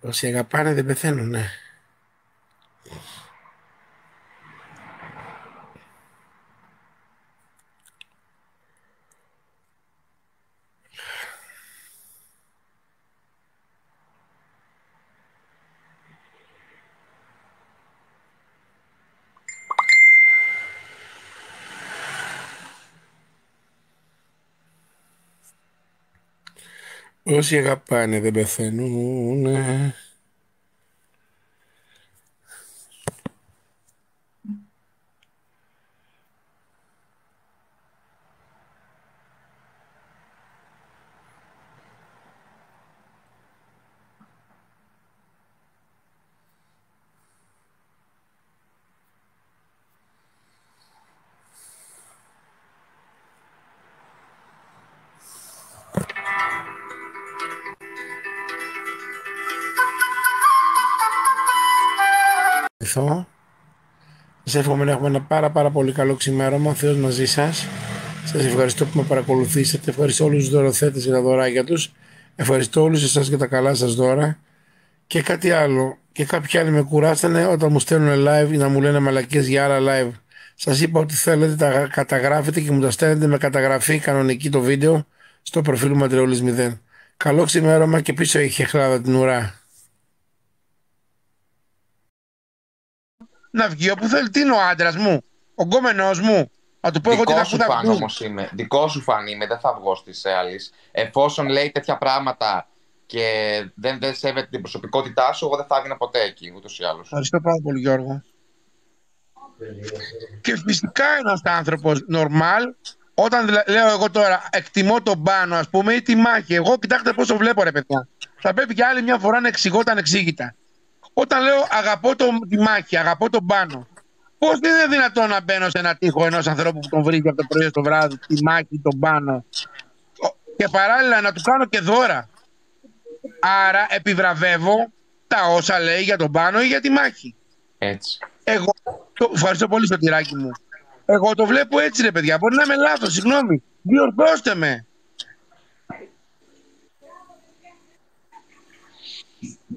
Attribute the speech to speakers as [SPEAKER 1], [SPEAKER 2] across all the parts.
[SPEAKER 1] Όσοι αγαπάνε δεν πεθαίνουν, ναι. Όσοι αγαπάνε δεν πεθαίνουν. Σας εύχομαι να έχουμε ένα πάρα πάρα πολύ καλό ξημέρωμα. Ο Θεός μαζί σας. Σας ευχαριστώ που με παρακολουθήσατε. Ευχαριστώ όλους τους δωροθέτες για τα δωράκια τους. Ευχαριστώ όλους εσάς για τα καλά σας δώρα. Και κάτι άλλο. Και κάποιοι άλλοι με κουράσανε όταν μου στέλνουν live να μου λένε μαλακίες για άλλα live. Σας είπα ότι θέλετε τα καταγράφετε και μου τα στέλνετε με καταγραφή κανονική το βίντεο στο προφίλ μου 0. Καλό ξημέρωμα και πίσω έχει χλάδα την ουρά. Να βγει όπου θέλει. Τι είναι ο άντρας μου, ο γκόμενό μου. Να του πω εγώ τι θα
[SPEAKER 2] σου φαν όμως είμαι. Δικό σου φαν είμαι, δεν θα βγω στις άλλη. Εφόσον λέει τέτοια πράγματα και δεν, δεν σέβεται την προσωπικότητά σου, εγώ δεν θα έβγαινα ποτέ εκεί, ούτως ή άλλως.
[SPEAKER 1] Ευχαριστώ πάρα πολύ, Γιώργο. Και φυσικά ένας άνθρωπος normal, όταν λέω εγώ τώρα εκτιμώ τον πάνω, ας πούμε, ή τη μάχη, εγώ κοιτάξτε πώ το βλέπω, ρε παιδιά. Θα πρέπει και άλλη μια φορά να εξηγώ τα ανεξήγητα. Όταν λέω αγαπώ το, τη μάχη, αγαπώ τον πάνω, πώς δεν είναι δυνατόν να μπαίνω σε ένα τείχο ενός ανθρώπου που τον βρήκε από το πρωί στο βράδυ, τη μάχη, τον πάνω, και παράλληλα να του κάνω και δώρα. Άρα επιβραβεύω τα όσα λέει για τον πάνω ή για τη μάχη.
[SPEAKER 2] Έτσι.
[SPEAKER 1] Εγώ, το, ευχαριστώ πολύ στο τυράκι μου. Εγώ το βλέπω έτσι ρε παιδιά. Μπορεί να είμαι λάθος, συγγνώμη. Διορθώστε με.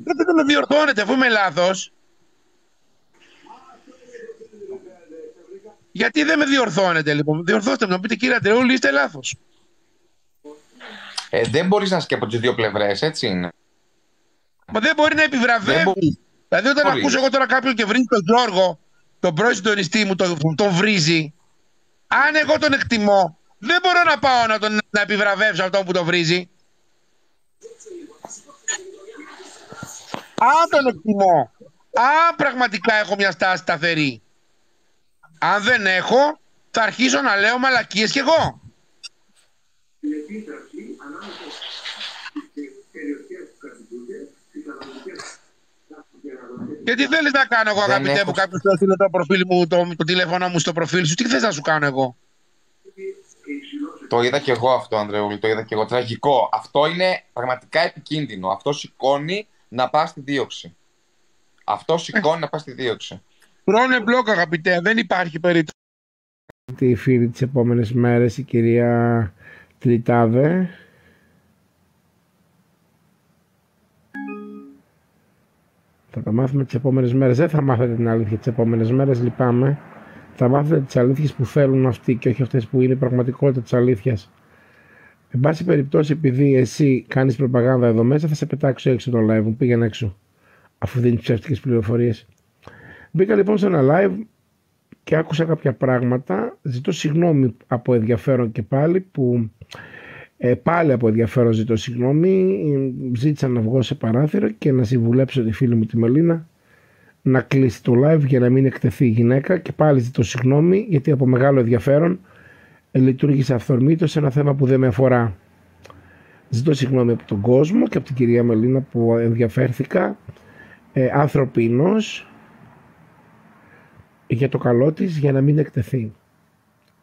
[SPEAKER 1] Δεν με διορθώνετε αφού είμαι λάθος. Γιατί δεν με διορθώνετε λοιπόν. Διορθώστε με να πείτε κύριε Αντρεούλη είστε λάθος.
[SPEAKER 2] Ε, δεν μπορείς να είσαι και από τις δύο πλευρές, έτσι είναι.
[SPEAKER 1] Μα δεν μπορεί να επιβραβεύει. Δηλαδή, όταν μπορεί. ακούσω εγώ τώρα κάποιον και βρίζει τον Γιώργο, τον πρώην συντονιστή μου, τον, τον βρίζει, αν εγώ τον εκτιμώ, δεν μπορώ να πάω να τον να επιβραβεύσω αυτό που τον βρίζει. Αν τον εκτιμώ, αν πραγματικά έχω μια στάση σταθερή, αν δεν έχω, θα αρχίσω να λέω μαλακίες κι εγώ. Και τι θέλεις να κάνω εγώ αγαπητέ μου κάποιος που έστειλε το προφίλ μου, το, το τηλέφωνο μου στο προφίλ σου, τι θες να σου κάνω εγώ;
[SPEAKER 2] Το είδα και εγώ αυτό, Ανδρεούλη, το είδα και εγώ. Τραγικό. Αυτό είναι πραγματικά επικίνδυνο. Αυτό σηκώνει να πας στη δίωξη. Αυτό σηκώνει να πας στη δίωξη.
[SPEAKER 1] Πρόνε μπλοκ, αγαπητέ, δεν υπάρχει περίπτωση. Τη φίλη τις επόμενες μέρες η κυρία Τριτάδε. Θα τα μάθουμε τις επόμενες μέρες. Δεν θα μάθετε την αλήθεια τις επόμενες μέρες, λυπάμαι. Θα μάθετε τις αλήθειες που θέλουν αυτοί και όχι αυτές που είναι η πραγματικότητα της αλήθειας. Εν πάση περιπτώσει, επειδή εσύ κάνεις προπαγάνδα εδώ μέσα, θα σε πετάξω έξω το live μου. Πήγαινε έξω. Αφού δίνει ψεύτικε πληροφορίες. Μπήκα λοιπόν σε ένα live και άκουσα κάποια πράγματα. Ζητώ συγγνώμη από ενδιαφέρον και πάλι που ε, πάλι από ενδιαφέρον ζητώ συγγνώμη. Ζήτησα να βγω σε παράθυρο και να συμβουλέψω τη φίλη μου τη Μελίνα να κλείσει το live για να μην εκτεθεί η γυναίκα και πάλι ζητώ συγγνώμη γιατί από μεγάλο ενδιαφέρον λειτουργήσε αυθορμήτως σε ένα θέμα που δεν με αφορά. Ζητώ συγγνώμη από τον κόσμο και από την κυρία Μελίνα που ενδιαφέρθηκα ε, ανθρωπίνος για το καλό της για να μην εκτεθεί.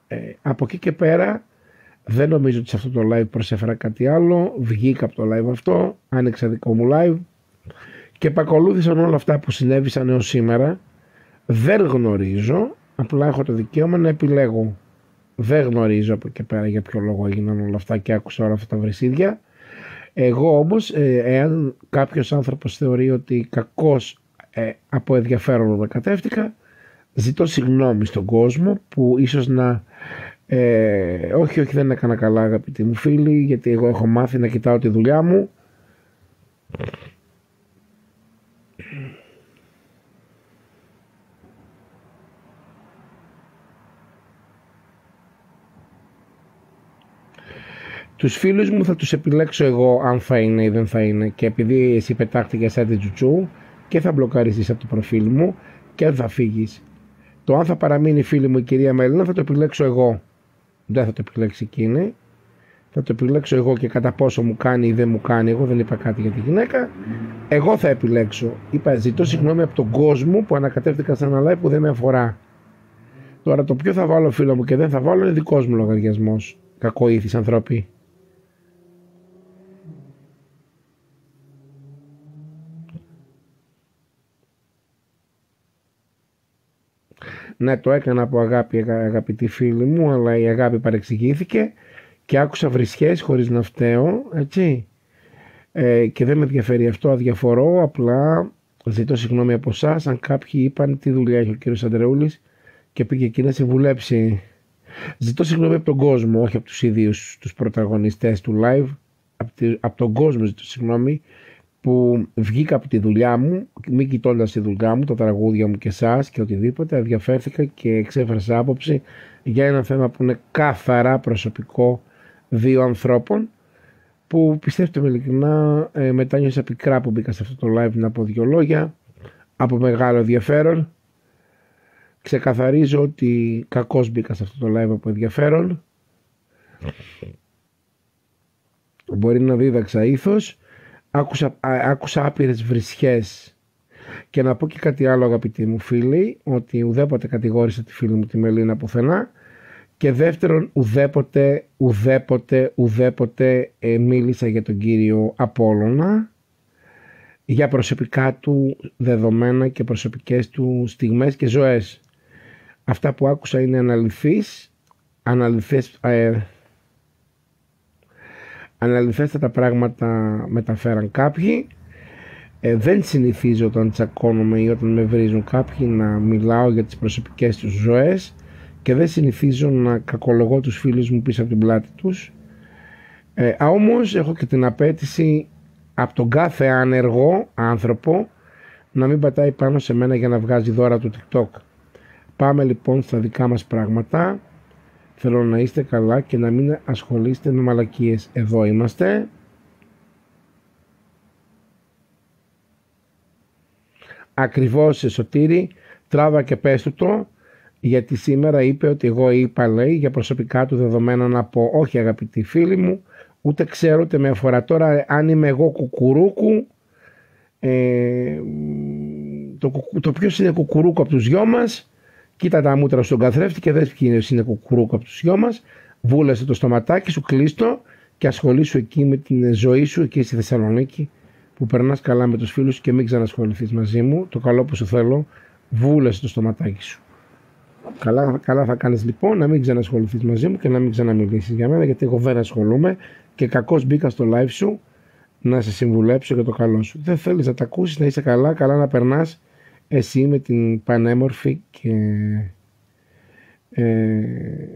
[SPEAKER 1] Ε, από εκεί και πέρα δεν νομίζω ότι σε αυτό το live προσέφερα κάτι άλλο. Βγήκα από το live αυτό, άνοιξα δικό μου live και παρακολούθησαν όλα αυτά που συνέβησαν έως σήμερα. Δεν γνωρίζω, απλά έχω το δικαίωμα να επιλέγω δεν γνωρίζω από εκεί πέρα για ποιο λόγο έγιναν όλα αυτά και άκουσα όλα αυτά τα βρυσίδια. Εγώ όμως, ε, εάν κάποιος άνθρωπος θεωρεί ότι κακός ε, από ενδιαφέρον με κατεύτηκα, ζητώ συγγνώμη στον κόσμο που ίσως να... Ε, όχι, όχι δεν έκανα καλά αγαπητοί μου φίλοι, γιατί εγώ έχω μάθει να κοιτάω τη δουλειά μου. Τους φίλους μου θα τους επιλέξω εγώ αν θα είναι ή δεν θα είναι και επειδή εσύ πετάχτηκες σαν τσουτσού και θα μπλοκαριστείς από το προφίλ μου και θα φύγεις. Το αν θα παραμείνει φίλη μου η κυρία Μελίνα θα το επιλέξω εγώ. Δεν θα το επιλέξει εκείνη. Θα το επιλέξω εγώ και κατά πόσο μου κάνει ή δεν μου κάνει. Εγώ δεν είπα κάτι για τη γυναίκα. Εγώ θα επιλέξω. Είπα ζητώ συγγνώμη από τον κόσμο που ανακατεύτηκα σαν ένα live που δεν με αφορά. Τώρα το ποιο θα βάλω φίλο μου και δεν θα βάλω είναι δικός μου λογαριασμός. Κακοήθης ανθρώποι. Ναι, το έκανα από αγάπη, αγαπητή φίλη μου, αλλά η αγάπη παρεξηγήθηκε και άκουσα βρισχές χωρίς να φταίω, έτσι. Ε, και δεν με ενδιαφέρει αυτό, αδιαφορώ, απλά ζητώ συγγνώμη από εσάς αν κάποιοι είπαν τι δουλειά έχει ο κύριος Αντρεούλης και πήγε εκεί να συμβουλέψει. Ζητώ συγγνώμη από τον κόσμο, όχι από τους ίδιους τους πρωταγωνιστές του live, από, από τον κόσμο ζητώ συγγνώμη, που βγήκα από τη δουλειά μου, μη κοιτώντας τη δουλειά μου, τα τραγούδια μου και εσά και οτιδήποτε, ενδιαφέρθηκα και εξέφρασα άποψη για ένα θέμα που είναι καθαρά προσωπικό δύο ανθρώπων που πιστεύετε με ειλικρινά ε, μετάνιωσα πικρά που μπήκα σε αυτό το live να πω δύο λόγια από μεγάλο ενδιαφέρον. Ξεκαθαρίζω ότι κακώς μπήκα σε αυτό το live από ενδιαφέρον. Μπορεί να δίδαξα ήθος άκουσα, άκουσα άπειρες βρισιές και να πω και κάτι άλλο αγαπητοί μου φίλοι ότι ουδέποτε κατηγόρησα τη φίλη μου τη Μελίνα πουθενά και δεύτερον ουδέποτε, ουδέποτε, ουδέποτε ε, μίλησα για τον κύριο Απόλλωνα για προσωπικά του δεδομένα και προσωπικές του στιγμές και ζωές. Αυτά που άκουσα είναι αναλυθείς, αναλυθές, ε, αναλυθέστατα πράγματα μεταφέραν κάποιοι. Ε, δεν συνηθίζω όταν τσακώνομαι ή όταν με βρίζουν κάποιοι να μιλάω για τις προσωπικές τους ζωές και δεν συνηθίζω να κακολογώ τους φίλους μου πίσω από την πλάτη τους. Ε, όμως έχω και την απέτηση από τον κάθε άνεργο άνθρωπο να μην πατάει πάνω σε μένα για να βγάζει δώρα του TikTok. Πάμε λοιπόν στα δικά μας πράγματα. Θέλω να είστε καλά και να μην ασχολείστε με μαλακίες. Εδώ είμαστε. Ακριβώς σε σωτήρι, τράβα και πες του το, γιατί σήμερα είπε ότι εγώ είπα λέει για προσωπικά του δεδομένα να πω όχι αγαπητοί φίλοι μου, ούτε ξέρω ούτε με αφορά τώρα αν είμαι εγώ κουκουρούκου, ε, το, το ποιος είναι κουκουρούκου από τους δυο μας, Κοίτα τα μούτρα στον καθρέφτη και δες ποιοι είναι κουκουρούκο από τους δυο μας. Βούλασε το στοματάκι σου, κλείστο και ασχολήσου εκεί με την ζωή σου εκεί στη Θεσσαλονίκη που περνάς καλά με τους φίλους και μην ξανασχοληθείς μαζί μου. Το καλό που σου θέλω, βούλασε το στοματάκι σου. Καλά, καλά θα κάνεις λοιπόν να μην ξανασχοληθείς μαζί μου και να μην ξαναμιλήσεις για μένα γιατί εγώ δεν ασχολούμαι και κακώς μπήκα στο live σου να σε συμβουλέψω για το καλό σου. Δεν θέλεις να τα ακούσεις, να είσαι καλά, καλά να περνάς εσύ με την πανέμορφη και ε,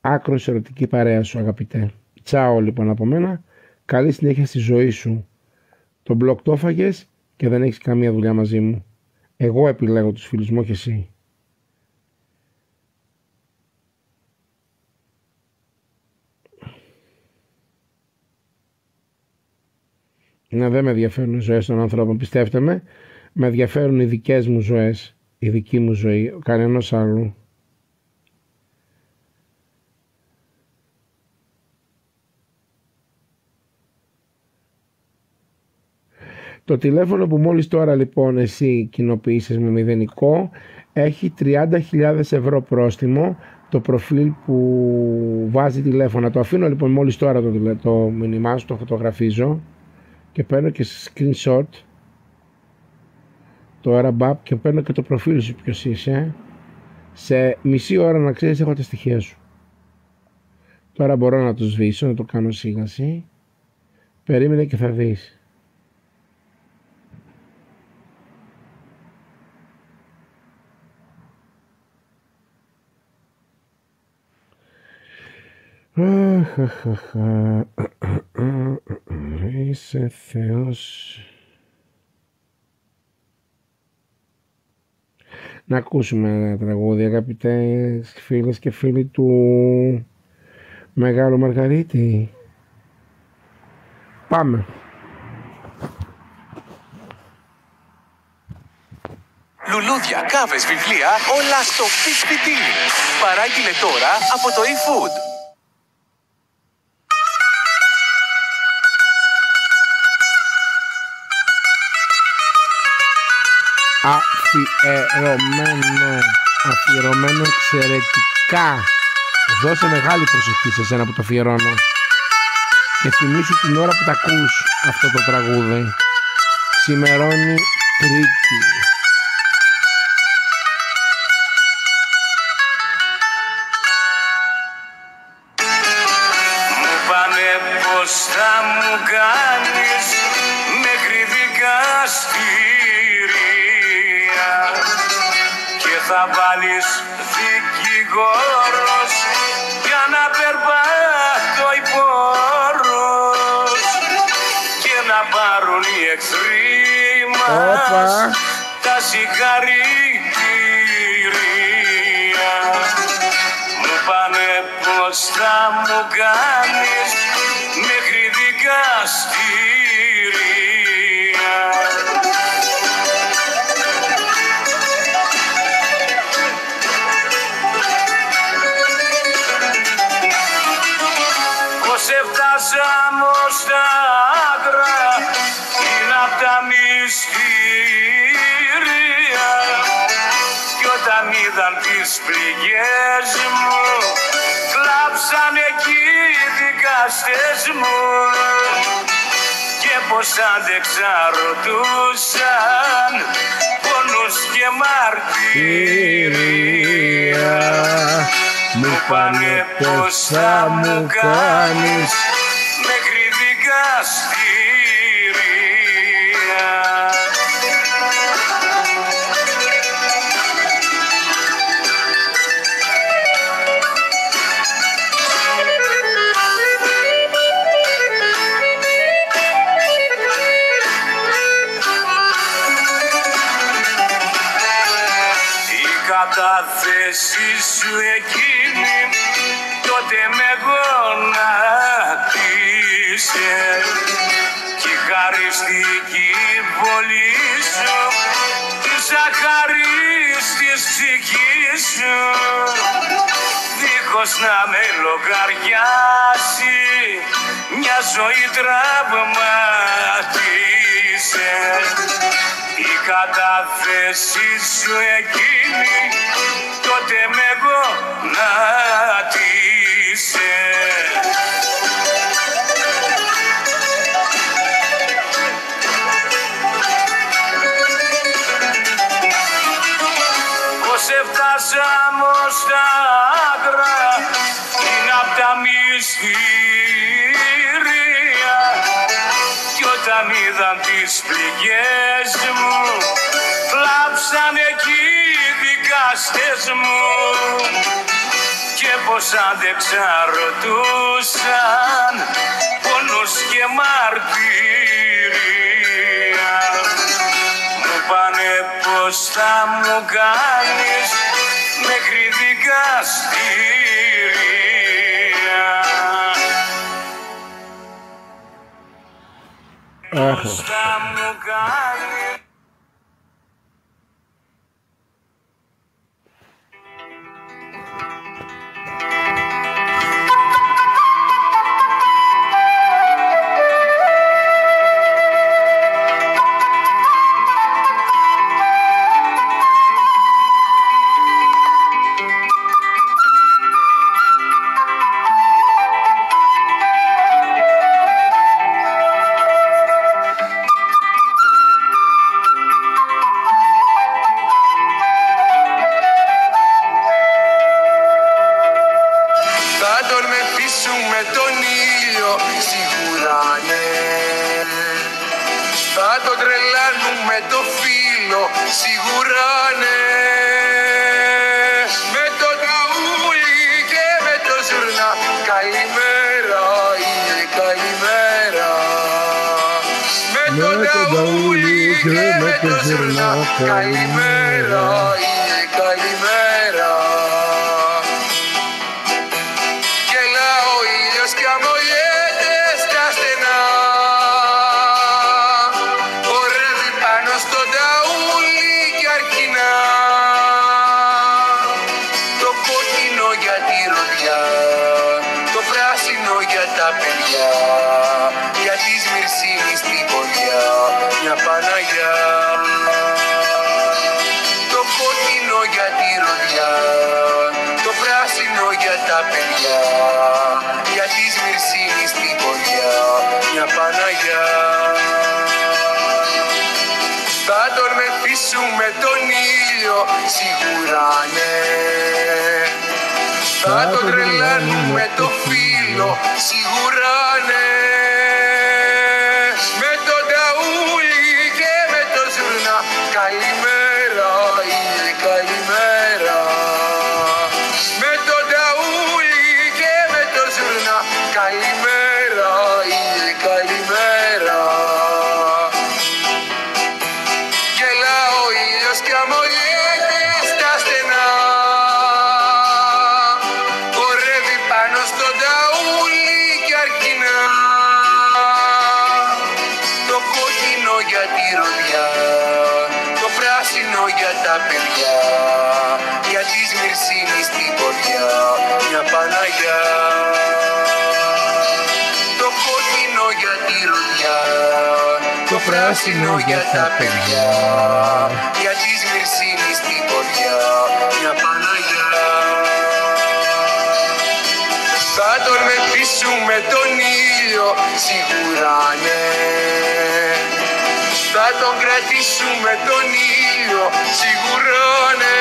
[SPEAKER 1] άκρος ερωτική παρέα σου αγαπητέ. Τσάω λοιπόν από μένα. Καλή συνέχεια στη ζωή σου. Το μπλοκ το έφαγες και δεν έχεις καμία δουλειά μαζί μου. Εγώ επιλέγω τους φίλους μου, όχι εσύ. Να δεν με ενδιαφέρουν οι ζωές των ανθρώπων, πιστεύτε με. Με ενδιαφέρουν οι δικές μου ζωές, η δική μου ζωή, κανένας άλλου. Το τηλέφωνο που μόλις τώρα λοιπόν εσύ κοινοποιήσεις με μηδενικό έχει 30.000 ευρώ πρόστιμο το προφίλ που βάζει τηλέφωνα. Το αφήνω λοιπόν μόλις τώρα το, το μήνυμά σου, το φωτογραφίζω και παίρνω και screenshot το μπαπ και παίρνω και το προφίλ σου ποιος είσαι σε μισή ώρα να ξέρεις έχω τα στοιχεία σου τώρα μπορώ να το σβήσω να το κάνω σίγαση Περίμενε και θα δεις. Είσαι Θεός. Να ακούσουμε ένα τραγούδι αγαπητές φίλες και φίλοι του Μεγάλου Μαργαρίτη. Πάμε.
[SPEAKER 3] Λουλούδια, κάβες, βιβλία, όλα στο Big Σπιτί. Παράγγειλε τώρα από το eFood.
[SPEAKER 1] Αφιερωμένο, αφιερωμένο εξαιρετικά. Δώσε μεγάλη προσοχή σε σένα που το αφιερώνω. Και θυμίσου την ώρα που τα ακούς αυτό το τραγούδι. Ξημερώνει Τρίτη.
[SPEAKER 3] Δικαστές μου και πως άντεξα ρωτούσαν πόνους και μαρτύρια
[SPEAKER 1] Μου πάνε πως θα μου κάνεις
[SPEAKER 3] κατάθεση σου εκείνη τότε με γονάτισε. Κι η χαριστική πολύ σου της αχαρίστης ψυχής σου. Δίχως να με λογαριάσει μια ζωή τραυματίσε η κατάθεση σου εκείνη τότε με γονάτισε Πως έφτασαμε ως τα άκρα είναι απ' τα μυστήρια. Κι όταν είδαν τις πληγές μου κλάψαν εκεί οι δικαστές μου και πως άντεξα ρωτούσαν πόνους και μαρτύρια μου πάνε πως θα μου κάνεις μέχρι δικαστήρια.
[SPEAKER 1] Αχ,
[SPEAKER 4] Bye. Παιδιά Για τη σμυρσίνη στην ποδιά Μια Παναγιά. Το κόκκινο για τη ροδιά Το πράσινο για τα παιδιά. Για τη σμυρσίνη στην ποδιά Μια Παναγιά. Θα τον μεθύσουμε τον ήλιο σίγουρα ναι Θα τον κρατήσουμε τον ήλιο σίγουρα ναι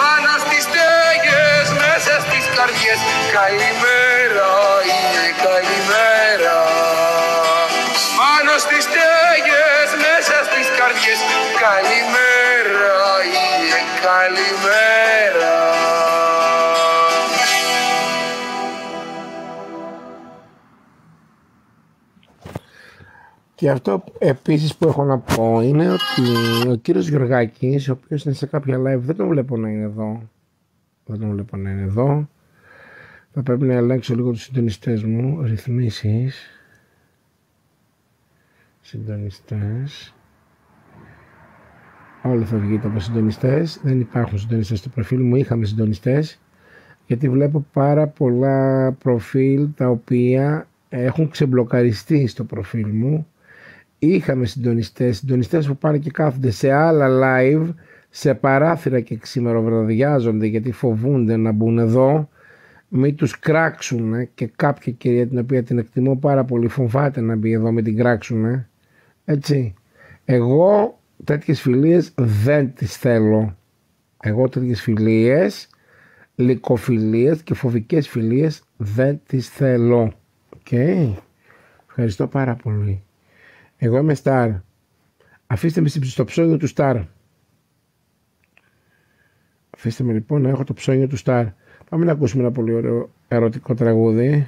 [SPEAKER 4] Πάνω στις στέγες μέσα στις καρδιές Καλημέρα είναι καλημέρα. Πάνω στις στέγες μέσα στις καρδιές Καλημέρα είναι καλημέρα
[SPEAKER 1] Και αυτό επίσης που έχω να πω είναι ότι ο κύριος Γεωργάκης, ο οποίος είναι σε κάποια live, δεν τον βλέπω να είναι εδώ. Δεν τον βλέπω να είναι εδώ. Θα πρέπει να αλλάξω λίγο τους συντονιστές μου, ρυθμίσεις. Συντονιστές. Όλοι θα βγείτε από συντονιστές. Δεν υπάρχουν συντονιστές στο προφίλ μου. Είχαμε συντονιστές. Γιατί βλέπω πάρα πολλά προφίλ τα οποία έχουν ξεμπλοκαριστεί στο προφίλ μου. Είχαμε συντονιστές, συντονιστές που πάνε και κάθονται σε άλλα live, σε παράθυρα και ξημεροβραδιάζονται γιατί φοβούνται να μπουν εδώ, μην τους κράξουν και κάποια κυρία την οποία την εκτιμώ πάρα πολύ φοβάται να μπει εδώ, μην την κράξουν. Έτσι. Εγώ τέτοιες φιλίες δεν τις θέλω. Εγώ τέτοιες φιλίες, λυκοφιλίες και φοβικές φιλίες δεν τις θέλω. Οκ. Ευχαριστώ πάρα πολύ. Εγώ είμαι Σταρ. Αφήστε με στο ψώνιο του Σταρ. Αφήστε με λοιπόν να έχω το ψώνιο του Σταρ. Πάμε να ακούσουμε ένα πολύ ωραίο ερωτικό τραγούδι.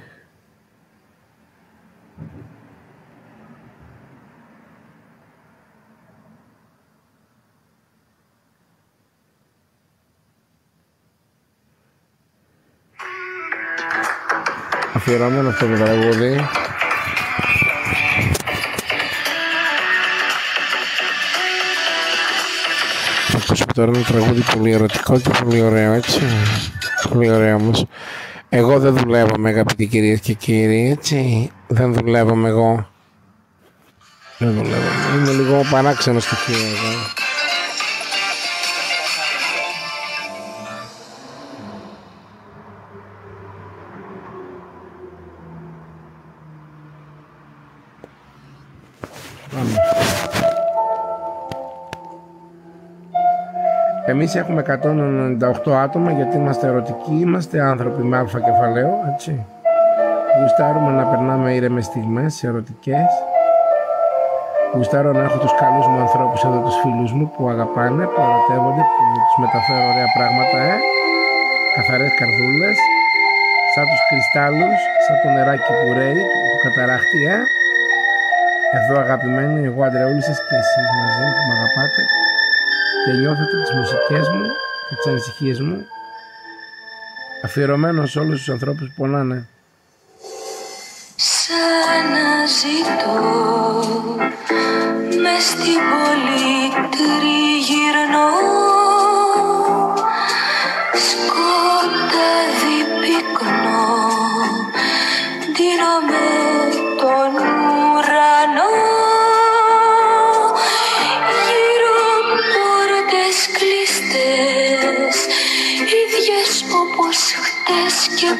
[SPEAKER 1] Αφιερώμενο αυτό το τραγούδι. Θα ακούσουμε τώρα ένα τραγούδι πολύ ερωτικό και πολύ ωραίο, έτσι. Πολύ ωραίο όμως. Εγώ δεν δουλεύω αγαπητοί κυρίες και κύριοι, έτσι. Δεν δουλεύω εγώ. Δεν δουλεύω. Είμαι λίγο παράξενο στοιχείο εδώ. Πάμε. Εμείς έχουμε 198 άτομα γιατί είμαστε ερωτικοί, είμαστε άνθρωποι με αλφα κεφαλαίο, έτσι. Γουστάρουμε να περνάμε ήρεμες στιγμές, ερωτικές. Γουστάρω να έχω τους καλούς μου ανθρώπους εδώ, τους φίλους μου που αγαπάνε, που ερωτεύονται, που τους μεταφέρω ωραία πράγματα, ε. Καθαρές καρδούλες, σαν τους κρυστάλλους, σαν το νεράκι που ρέει, του καταράχτη, ε. Εδώ αγαπημένοι, εγώ Αντρεούλη σας και εσείς μαζί που με αγαπάτε και νιώθετε τις μουσικές μου και τις ανησυχίες μου αφιερωμένος σε όλους τους ανθρώπους που πονάνε.
[SPEAKER 5] Σαν να ζητώ μες στην πόλη τριγυρνώ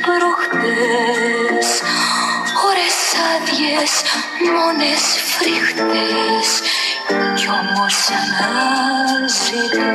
[SPEAKER 5] προχτές ώρες άδειες μόνες φρίχτες κι όμως αναζητώ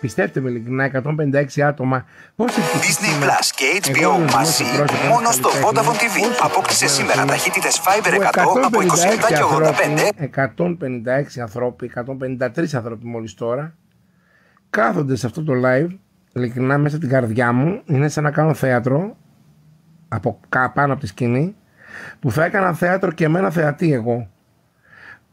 [SPEAKER 1] πιστέψτε με ειλικρινά, 156 άτομα. Πώς
[SPEAKER 6] Disney Plus και HBO μαζί μόνο στο Vodafone TV. Απόκτησε σήμερα ταχύτητες Fiber 100 από 27 και 85
[SPEAKER 1] 156 ανθρώποι, 153 άνθρωποι μόλις τώρα κάθονται σε αυτό το live ειλικρινά μέσα την καρδιά μου είναι σαν να κάνω θέατρο από κα- πάνω από τη σκηνή που θα έκανα θέατρο και εμένα θεατή εγώ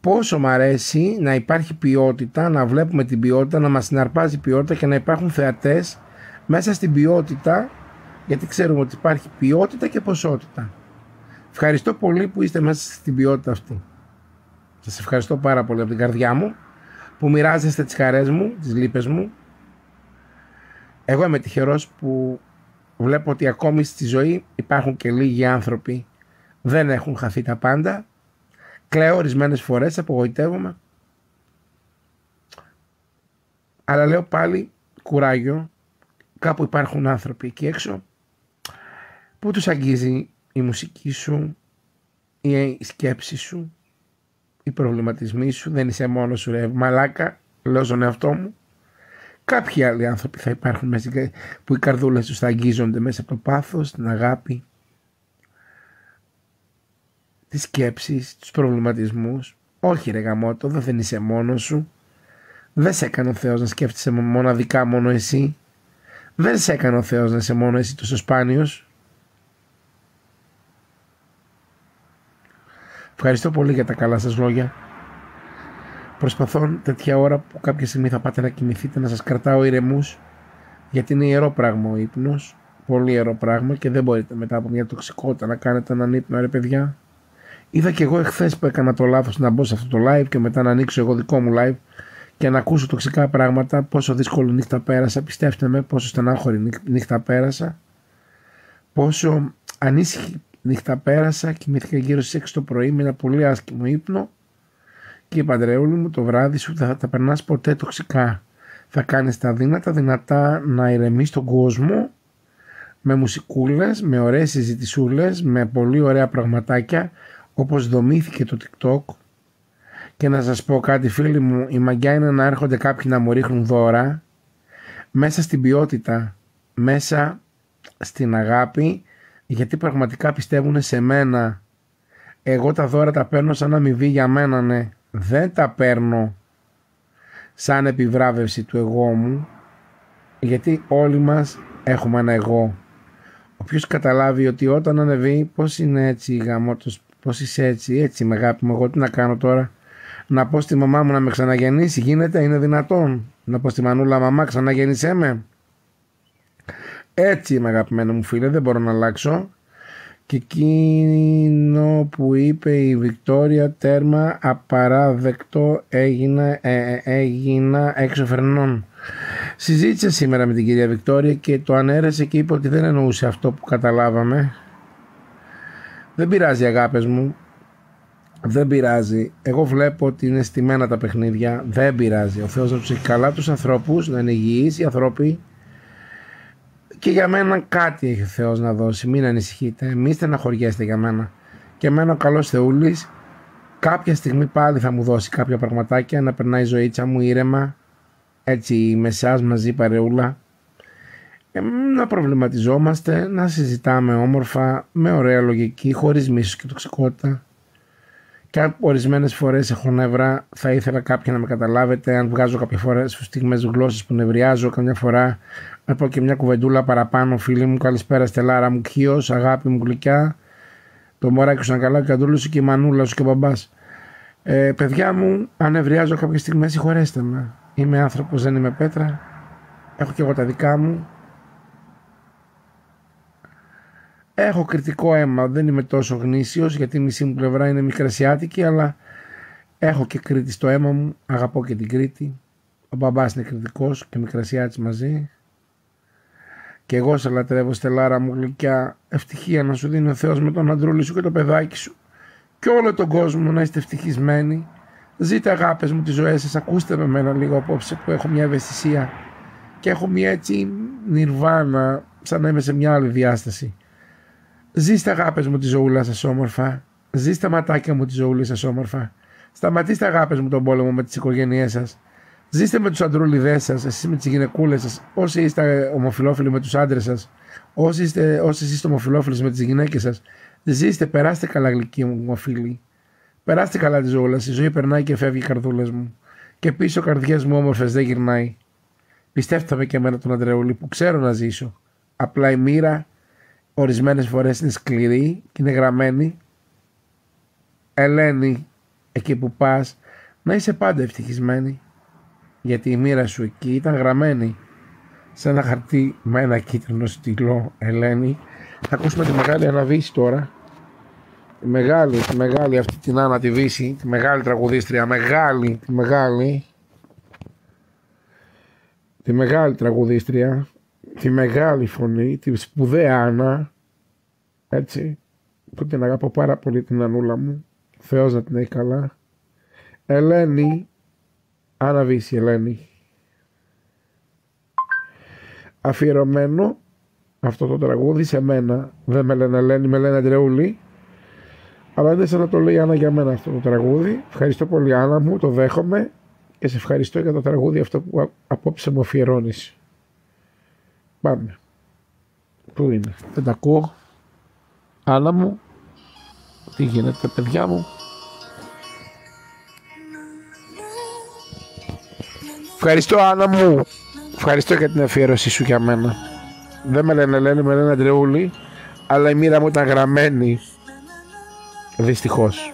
[SPEAKER 1] πόσο μ' αρέσει να υπάρχει ποιότητα, να βλέπουμε την ποιότητα, να μας συναρπάζει η ποιότητα και να υπάρχουν θεατές μέσα στην ποιότητα γιατί ξέρουμε ότι υπάρχει ποιότητα και ποσότητα. Ευχαριστώ πολύ που είστε μέσα στην ποιότητα αυτή. Σας ευχαριστώ πάρα πολύ από την καρδιά μου που μοιράζεστε τις χαρές μου, τις λύπες μου. Εγώ είμαι τυχερός που βλέπω ότι ακόμη στη ζωή υπάρχουν και λίγοι άνθρωποι δεν έχουν χαθεί τα πάντα. Κλαίω ορισμένες φορές, απογοητεύομαι. Αλλά λέω πάλι κουράγιο. Κάπου υπάρχουν άνθρωποι εκεί έξω που τους αγγίζει η μουσική σου, η σκέψη σου, οι προβληματισμοί σου. Δεν είσαι μόνος σου ρε μαλάκα, λέω στον εαυτό μου. Κάποιοι άλλοι άνθρωποι θα υπάρχουν μέσα και- που οι καρδούλες τους θα αγγίζονται μέσα από το πάθος, την αγάπη, τις σκέψεις, τους προβληματισμούς. Όχι ρε γαμότο, δεν είσαι μόνος σου. Δεν σε έκανε ο Θεός να σκέφτεσαι μοναδικά μόνο εσύ. Δεν σε έκανε ο Θεός να είσαι μόνο εσύ τόσο σπάνιος. Ευχαριστώ πολύ για τα καλά σας λόγια. Προσπαθώ τέτοια ώρα που κάποια στιγμή θα πάτε να κοιμηθείτε να σας κρατάω ηρεμούς γιατί είναι ιερό πράγμα ο ύπνος, πολύ ιερό πράγμα και δεν μπορείτε μετά από μια τοξικότητα να κάνετε έναν ύπνο ρε παιδιά. Είδα και εγώ εχθές που έκανα το λάθος να μπω σε αυτό το live και μετά να ανοίξω εγώ δικό μου live και να ακούσω τοξικά πράγματα, πόσο δύσκολη νύχτα πέρασα, πιστέψτε με πόσο στενάχωρη νύχτα πέρασα, πόσο ανήσυχη νύχτα πέρασα, κοιμήθηκα γύρω στις 6 το πρωί με ένα πολύ άσχημο ύπνο. Και είπα Αντρεούλη μου το βράδυ σου δεν θα τα περνάς ποτέ τοξικά. Θα κάνεις τα δύνατα δυνατά να ηρεμείς τον κόσμο με μουσικούλες, με ωραίες συζητησούλες, με πολύ ωραία πραγματάκια όπως δομήθηκε το TikTok και να σας πω κάτι φίλοι μου, η μαγιά είναι να έρχονται κάποιοι να μου ρίχνουν δώρα μέσα στην ποιότητα, μέσα στην αγάπη γιατί πραγματικά πιστεύουν σε μένα. Εγώ τα δώρα τα παίρνω σαν αμοιβή για μένα, ναι. Δεν τα παίρνω σαν επιβράβευση του εγώ μου γιατί όλοι μας έχουμε ένα εγώ. Όποιος καταλάβει ότι όταν ανεβεί πώς είναι έτσι γαμώτος, πώς είσαι έτσι, έτσι με αγάπη μου, εγώ τι να κάνω τώρα; Να πω στη μαμά μου να με ξαναγεννήσει, γίνεται, είναι δυνατόν; Να πω στη μανούλα μαμά ξαναγέννησέ με. Έτσι είμαι αγαπημένο μου φίλε, δεν μπορώ να αλλάξω. Και εκείνο που είπε η Βικτόρια τέρμα απαράδεκτο έγινα, ε, ε, έγινα έξω φερνών. Συζήτησα σήμερα με την κυρία Βικτόρια και το ανέρεσε και είπε ότι δεν εννοούσε αυτό που καταλάβαμε. Δεν πειράζει αγάπες μου. Δεν πειράζει. Εγώ βλέπω ότι είναι στημένα τα παιχνίδια. Δεν πειράζει. Ο Θεός να τους έχει καλά τους ανθρώπους, να είναι υγιείς οι ανθρώποι και για μένα κάτι έχει ο Θεός να δώσει. Μην ανησυχείτε. Μην στεναχωριέστε για μένα. Και εμένα ο καλός Θεούλης κάποια στιγμή πάλι θα μου δώσει κάποια πραγματάκια να περνάει η ζωήτσα μου ήρεμα. Έτσι με εσάς μαζί παρεούλα. Ε, να προβληματιζόμαστε, να συζητάμε όμορφα, με ωραία λογική, χωρίς μίσος και τοξικότητα. Και ορισμένες φορές έχω νεύρα, θα ήθελα κάποια να με καταλάβετε. Αν βγάζω κάποια φορά στις στιγμές γλώσσες που νευριάζω, καμιά φορά να πω και μια κουβεντούλα παραπάνω, φίλοι μου. Καλησπέρα, Στελάρα μου, Κίο, αγάπη μου, γλυκιά. Το μωράκι σου να καλά, και αντούλου σου και η μανούλα σου και ο μπαμπάς. Ε, παιδιά μου, αν νευριάζω κάποιες στιγμές, συγχωρέστε με. Είμαι άνθρωπος, δεν είμαι πέτρα. Έχω και εγώ τα δικά μου. Έχω κριτικό αίμα, δεν είμαι τόσο γνήσιος γιατί η μισή μου πλευρά είναι μικρασιάτικη αλλά έχω και Κρήτη στο αίμα μου, αγαπώ και την Κρήτη. Ο μπαμπάς είναι κριτικός και μικρασιάτης μαζί. Και εγώ σε λατρεύω στελάρα μου γλυκιά, ευτυχία να σου δίνει ο Θεός με τον αντρούλη σου και το παιδάκι σου. Και όλο τον κόσμο να είστε ευτυχισμένοι. Ζείτε αγάπες μου τις ζωές σας, ακούστε με μένα λίγο απόψε που έχω μια ευαισθησία και έχω μια έτσι νιρβάνα σαν να είμαι σε μια άλλη διάσταση. Ζήστε αγάπες μου τη ζωούλα σας όμορφα. Ζήστε ματάκια μου τη ζωούλα σας όμορφα. Σταματήστε αγάπες μου τον πόλεμο με τις οικογένειές σας. Ζήστε με τους αντρούλιδές σας, εσείς με τις γυναικούλες σας. Όσοι είστε ομοφυλόφιλοι με τους άντρες σας. Όσοι είστε, όσοι είστε ομοφυλόφιλοι με τις γυναίκες σας. Ζήστε, περάστε καλά γλυκοί μου ομοφίλοι. Περάστε καλά τη ζωούλα. Η ζωή περνάει και φεύγει οι καρδούλες μου. Και πίσω καρδιές μου όμορφες δεν γυρνάει. Πιστέψτε με και εμένα τον Αντρεούλη που ξέρω να ζήσω. Απλά η μοίρα ορισμένες φορές είναι σκληρή και είναι γραμμένη. Ελένη, εκεί που πας, να είσαι πάντα ευτυχισμένη. Γιατί η μοίρα σου εκεί ήταν γραμμένη σε ένα χαρτί με ένα κίτρινο στυλό, Ελένη. Θα ακούσουμε τη μεγάλη αναβίση τώρα. Τη μεγάλη, τη μεγάλη αυτή την Άννα τη Βύση, τη μεγάλη τραγουδίστρια, μεγάλη, τη μεγάλη. Τη μεγάλη τραγουδίστρια, τη μεγάλη φωνή, τη σπουδαία Άννα, έτσι, που την αγαπώ πάρα πολύ την Ανούλα μου, Θεός να την έχει καλά. Ελένη, Άννα Βύση Ελένη. Αφιερωμένο αυτό το τραγούδι σε μένα, δεν με λένε Ελένη, με λένε Αντρεούλη, αλλά είναι σαν να το λέει Άννα για μένα αυτό το τραγούδι. Ευχαριστώ πολύ Άννα μου, το δέχομαι και σε ευχαριστώ για το τραγούδι αυτό που απόψε μου αφιερώνεις. Πάμε. Πού είναι. Δεν τα ακούω. Άλλα μου. Τι γίνεται παιδιά μου. Ευχαριστώ Άννα μου. Ευχαριστώ για την αφιέρωσή σου για μένα. Δεν με λένε λένε με λένε Αντρεούλη. Αλλά η μοίρα μου ήταν γραμμένη. Δυστυχώς.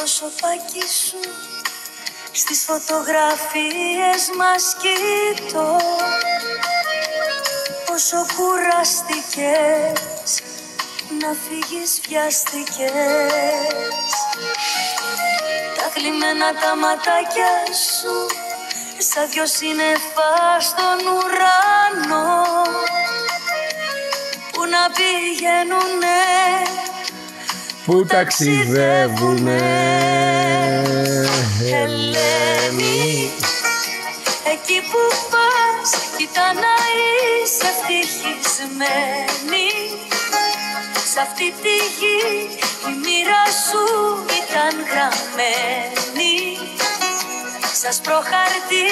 [SPEAKER 5] προσωπάκι σου. Στις φωτογραφίες μας κοιτώ Πόσο κουραστικές Να φύγεις βιαστικές Τα κλειμμένα τα ματάκια σου Σαν δυο σύννεφα στον ουρανό. Που να πηγαίνουνε
[SPEAKER 1] που ταξιδεύουνε.
[SPEAKER 5] Ελένη. Εκεί που πας Κοίτα να είσαι ευτυχισμένη. Σ' αυτή τη γη η μοίρα σου ήταν γραμμένη. Σας προχαρτί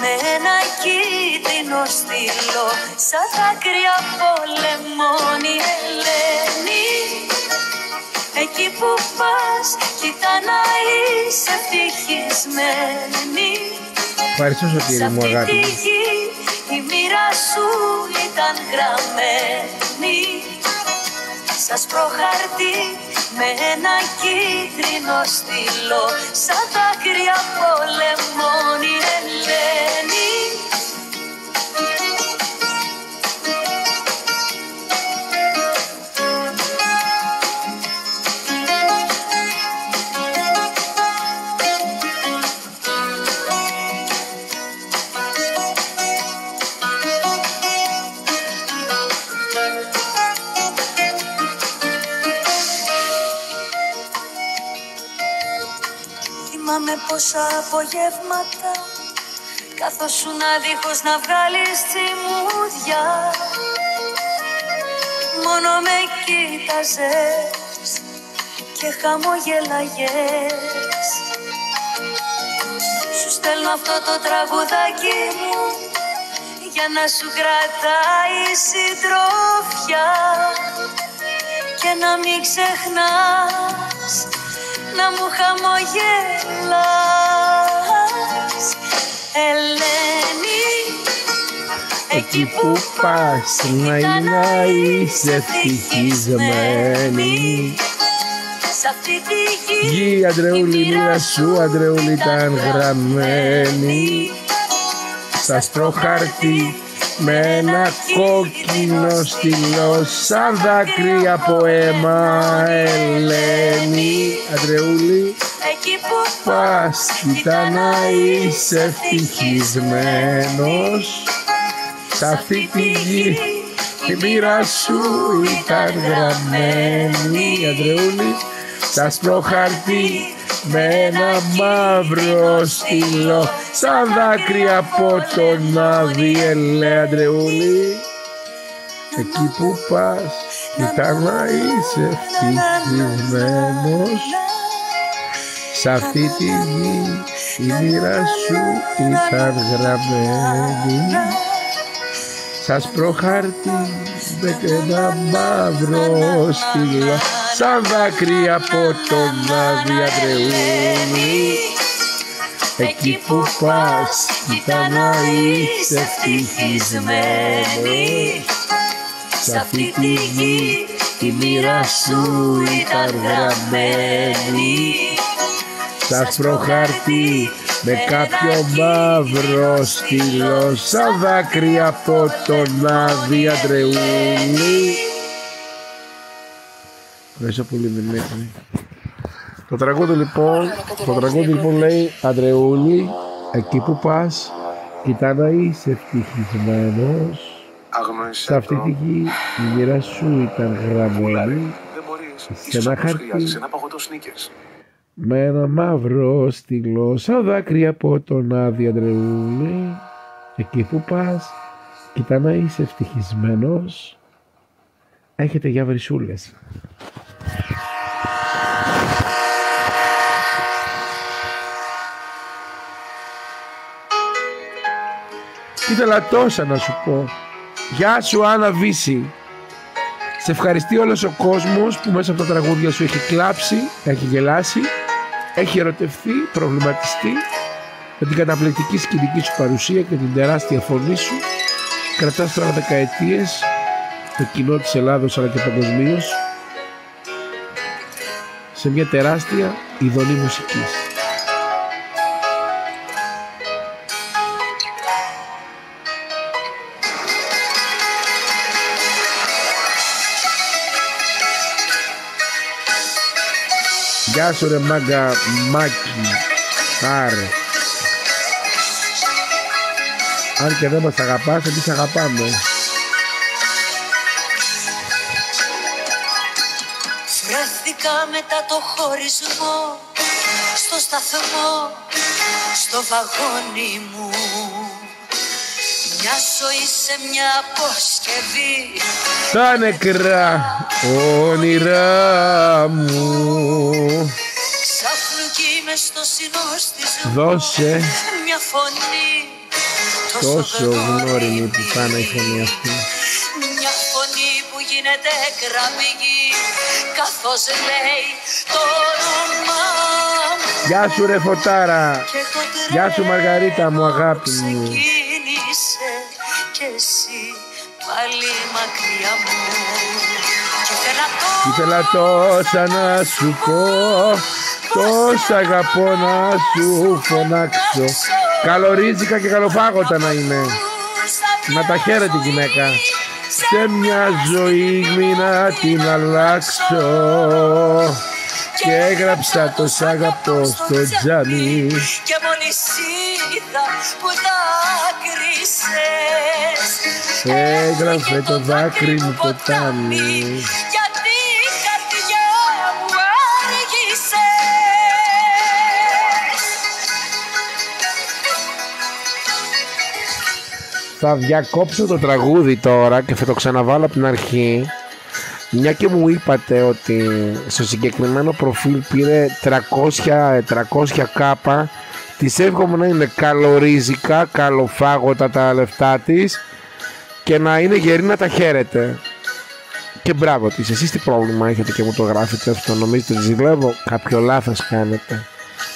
[SPEAKER 5] με ένα κίτρινο στυλό Σαν δάκρυα από λεμόνι Ελένη Εκεί που πας, κοίτα να είσαι ευτυχισμένη.
[SPEAKER 1] Ευχαριστώ Σωτήρη
[SPEAKER 5] Σ'
[SPEAKER 1] μου
[SPEAKER 5] αυτή
[SPEAKER 1] αγάπη
[SPEAKER 5] τη
[SPEAKER 1] μου.
[SPEAKER 5] γη η μοίρα σου ήταν γραμμένη. Σας προχαρτί με ένα κίτρινο στυλό Σαν δάκρυα από λεμόνι Ελένη πόσα απογεύματα Καθώς σου να δίχως να βγάλεις τσιμούδια Μόνο με κοίταζες και χαμογελαγες Σου στέλνω αυτό το τραγουδάκι μου Για να σου κρατάει συντροφιά. Και να μην ξεχνάς να μου χαμογελάς Ελένη.
[SPEAKER 1] Εκεί που πας να να είσαι ευτυχισμένη.
[SPEAKER 5] Σ' αυτή τη γη
[SPEAKER 1] Γη Αντρεούλη μοίρα σου Αντρεούλη ήταν γραμμένη. Στα στροχάρτη με ένα κόκκινο στυλό σαν δάκρυ από αίμα Ελένη Αντρεούλη
[SPEAKER 5] Εκεί που
[SPEAKER 1] πας κοίτα να είσαι ευτυχισμένος. Σ' αυτή τη γη η μοίρα σου ήταν γραμμένη Αντρεούλη Στα σπροχαρτί με ένα μαύρο στυλό σαν δάκρυ από τον άδει Ελέ Αντρεούλη. Εκεί που πας κοίτα να είσαι ευτυχισμένος. Σ' αυτή τη γη η μοίρα σου ήταν γραμμένη Σας προχάρτη με ένα μαύρο στυλό Σαν δάκρυ από τον Άδη Αντρεούλη Εκεί που πας κοίτα να είσαι ευτυχισμένη. Σ' αυτή τη γη η μοίρα σου ήταν γραμμένη. Σας προχαρτί με κάποιο μαύρο στυλό Σαν δάκρυ από τον Άδη Αντρεούλη Ευχαριστώ πολύ Δημήτρη Το τραγούδι λοιπόν Το τραγούδι λοιπόν λέει Αντρεούλη Εκεί που πας Κοιτά να είσαι ευτυχισμένος
[SPEAKER 7] Αγνώρισε
[SPEAKER 1] Σε αυτή
[SPEAKER 7] το.
[SPEAKER 1] τη γη η μοίρα σου ήταν γραμμένη
[SPEAKER 7] Δεν μπορείς.
[SPEAKER 1] Σε
[SPEAKER 7] Ίσως
[SPEAKER 1] ένα
[SPEAKER 7] όμως
[SPEAKER 1] χαρτί.
[SPEAKER 7] χρειάζεσαι ένα παγωτό σνίκες.
[SPEAKER 1] με ένα μαύρο στυλό σαν δάκρυ από τον Άδη Αντρεούλη εκεί που πας κοιτά να είσαι ευτυχισμένος έχετε για βρυσούλες. Ήθελα τόσα να σου πω. Γεια σου Άννα Βύση. Σε ευχαριστεί όλος ο κόσμος που μέσα από τα τραγούδια σου έχει κλάψει, έχει γελάσει, έχει ερωτευθεί, προβληματιστεί με την καταπληκτική σκηνική σου παρουσία και την τεράστια φωνή σου. Κρατάς τώρα δεκαετίες το κοινό της Ελλάδος αλλά και παγκοσμίως σε μια τεράστια ειδονή μουσικής. Γεια σου ρε μάγκα Μάκη Χαρ Αν και δεν μας αγαπάς εμείς αγαπάμε
[SPEAKER 5] Βρέθηκα μετά το χωρισμό Στο σταθμό Στο βαγόνι μου. Μια ζωή σε μια αποσκευή.
[SPEAKER 1] Τα νεκρά όνειρά μου.
[SPEAKER 5] Ξαφνική μες στο συνοστισμό
[SPEAKER 1] Δώσε
[SPEAKER 5] Μια φωνή.
[SPEAKER 1] Τόσο γνώριμη που κάνει η φωνή αυτή.
[SPEAKER 5] Μια φωνή που γίνεται κραυγή Καθώς λέει το όνομά μου.
[SPEAKER 1] Γεια σου ρε φωτάρα.
[SPEAKER 5] Και το
[SPEAKER 1] Γεια σου, Μαργαρίτα μου, αγάπη
[SPEAKER 5] τρένο
[SPEAKER 1] μου.
[SPEAKER 5] Ξεκίνησε κι εσύ πάλι μακριά μου. Και ήθελα το
[SPEAKER 1] Ήθελα τόσα να σου πω Τόσα αγαπώ να σου φωνάξω. Καλορίζικα και καλοφάγωτα να είναι Να τα χαίρεται η γυναίκα Σε μια ζωή μη να την αλλάξω. Και έγραψα το σ' αγαπώ στο τζάμι.
[SPEAKER 5] Και μόλις είδα που δάκρυσες
[SPEAKER 1] Έγραφε το δάκρυ μου ποτάμι Θα διακόψω το τραγούδι τώρα και θα το ξαναβάλω από την αρχή. Μια και μου είπατε ότι στο συγκεκριμένο προφίλ πήρε 300, 300 κάπα της εύχομαι να είναι καλορίζικα, καλοφάγωτα τα λεφτά της και να είναι γερή να τα χαίρετε. Και μπράβο της, εσείς τι πρόβλημα έχετε και μου το γράφετε αυτό νομίζετε ότι ζηλεύω, κάποιο λάθος κάνετε.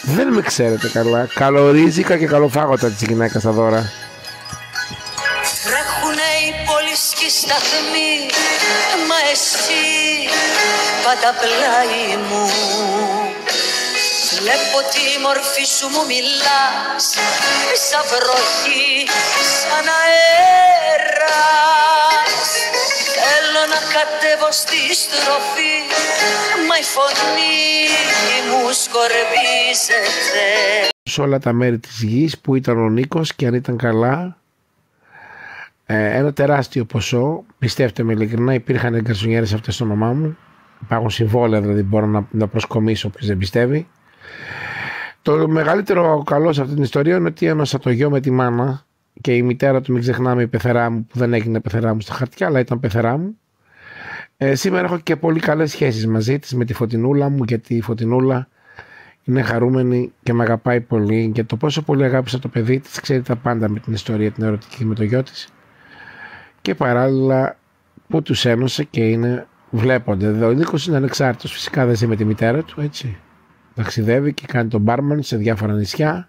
[SPEAKER 1] Δεν με ξέρετε καλά, καλορίζικα και καλοφάγωτα της γυναίκας τα δώρα
[SPEAKER 5] πόλεις και οι σταθμοί Μα εσύ πάντα πλάι μου. Βλέπω τη μορφή σου μου μιλάς Σαν βροχή, σαν αέρας. Θέλω να κατέβω στη στροφή Μα η φωνή μου σκορπίζεται.
[SPEAKER 1] Σε όλα τα μέρη της γης που ήταν ο Νίκος και αν ήταν καλά ε, ένα τεράστιο ποσό πιστεύτε με ειλικρινά υπήρχαν εγκαρσονιέρες αυτές στο όνομά μου. Υπάρχουν συμβόλαια δηλαδή μπορώ να, να προσκομίσω όποιος δεν πιστεύει. Το μεγαλύτερο καλός σε αυτή την ιστορία είναι ότι ένωσα το γιο με τη μάνα και η μητέρα του μην ξεχνάμε η πεθερά μου που δεν έγινε πεθερά μου στα χαρτιά αλλά ήταν πεθερά μου. Ε, σήμερα έχω και πολύ καλές σχέσεις μαζί της με τη Φωτεινούλα μου γιατί η Φωτεινούλα είναι χαρούμενη και με αγαπάει πολύ. Και το πόσο πολύ αγάπησα το παιδί της ξέρει τα πάντα με την ιστορία την ερωτική με το γιο της και παράλληλα που τους ένωσε και είναι βλέπονται. Ο Νίκος είναι ανεξάρτητος. Φυσικά δεν ζει με τη μητέρα του έτσι. Ταξιδεύει και κάνει τον μπάρμαν σε διάφορα νησιά.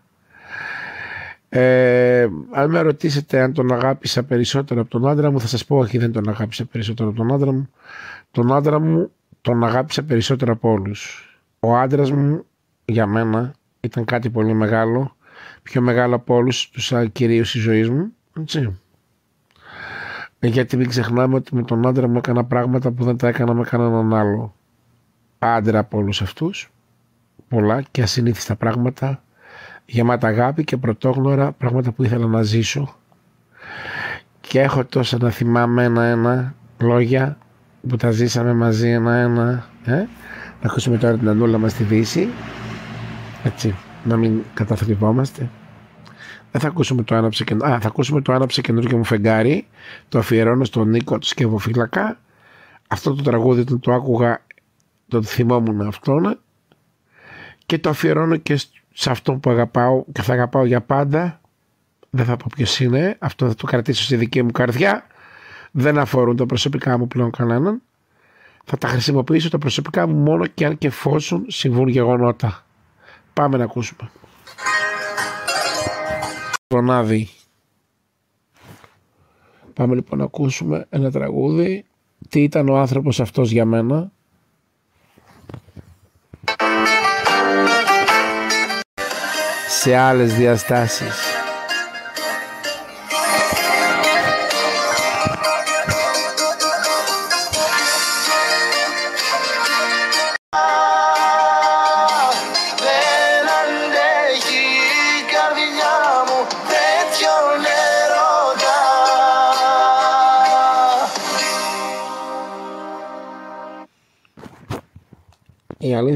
[SPEAKER 1] Ε, αν με ρωτήσετε αν τον αγάπησα περισσότερο από τον άντρα μου θα σας πω όχι δεν τον αγάπησα περισσότερο από τον άντρα μου. Τον άντρα μου τον αγάπησα περισσότερο από όλους. Ο άντρας μου για μένα ήταν κάτι πολύ μεγάλο πιο μεγάλο από όλους τους α, κυρίους της ζωής μου έτσι. Ε, γιατί μην ξεχνάμε ότι με τον άντρα μου έκανα πράγματα που δεν τα έκανα με κανέναν άλλο. Άντρα από όλους αυτούς πολλά και ασυνήθιστα πράγματα γεμάτα αγάπη και πρωτόγνωρα πράγματα που ήθελα να ζήσω. Και έχω τόσα να θυμάμαι ένα-ένα λόγια που τα ζήσαμε μαζί ένα-ένα ε; να ακούσουμε τώρα την Ανούλα μας στη Δύση έτσι να μην καταθλιβόμαστε δεν θα ακούσουμε το άναψε και... Α, θα ακούσουμε το άναψε καινούργιο μου φεγγάρι το αφιερώνω στον Νίκο του σκευοφύλακα αυτό το τραγούδι του το άκουγα, το θυμόμουν αυτόν και το αφιερώνω και σε αυτό που αγαπάω και θα αγαπάω για πάντα. Δεν θα πω ποιος είναι, αυτό θα το κρατήσω στη δική μου καρδιά. Δεν αφορούν τα προσωπικά μου πλέον κανέναν. Θα τα χρησιμοποιήσω τα προσωπικά μου μόνο και αν και εφόσον συμβούν γεγονότα. Πάμε να ακούσουμε. Ρονάδι. Πάμε λοιπόν να ακούσουμε ένα τραγούδι. Τι ήταν ο άνθρωπος αυτός για μένα; Σε άλλες διαστάσεις.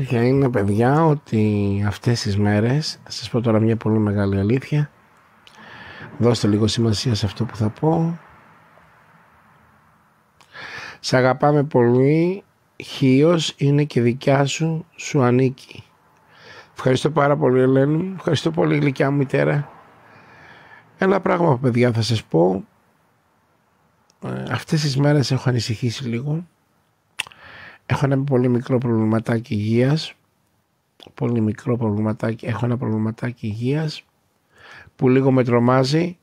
[SPEAKER 1] Αλήθεια είναι παιδιά ότι αυτές τις μέρες, θα σας πω τώρα μια πολύ μεγάλη αλήθεια, δώστε λίγο σημασία σε αυτό που θα πω. Σ' αγαπάμε πολύ, χίος είναι και δικιά σου, σου ανήκει. Ευχαριστώ πάρα πολύ Ελένη, μου. ευχαριστώ πολύ γλυκιά μου μητέρα. Ένα πράγμα παιδιά θα σας πω, Ε, αυτές τις μέρες έχω ανησυχήσει λίγο. Έχω ένα πολύ μικρό προβληματάκι υγείας. Πολύ μικρό προβληματάκι. Έχω ένα προβληματάκι υγείας που λίγο με τρομάζει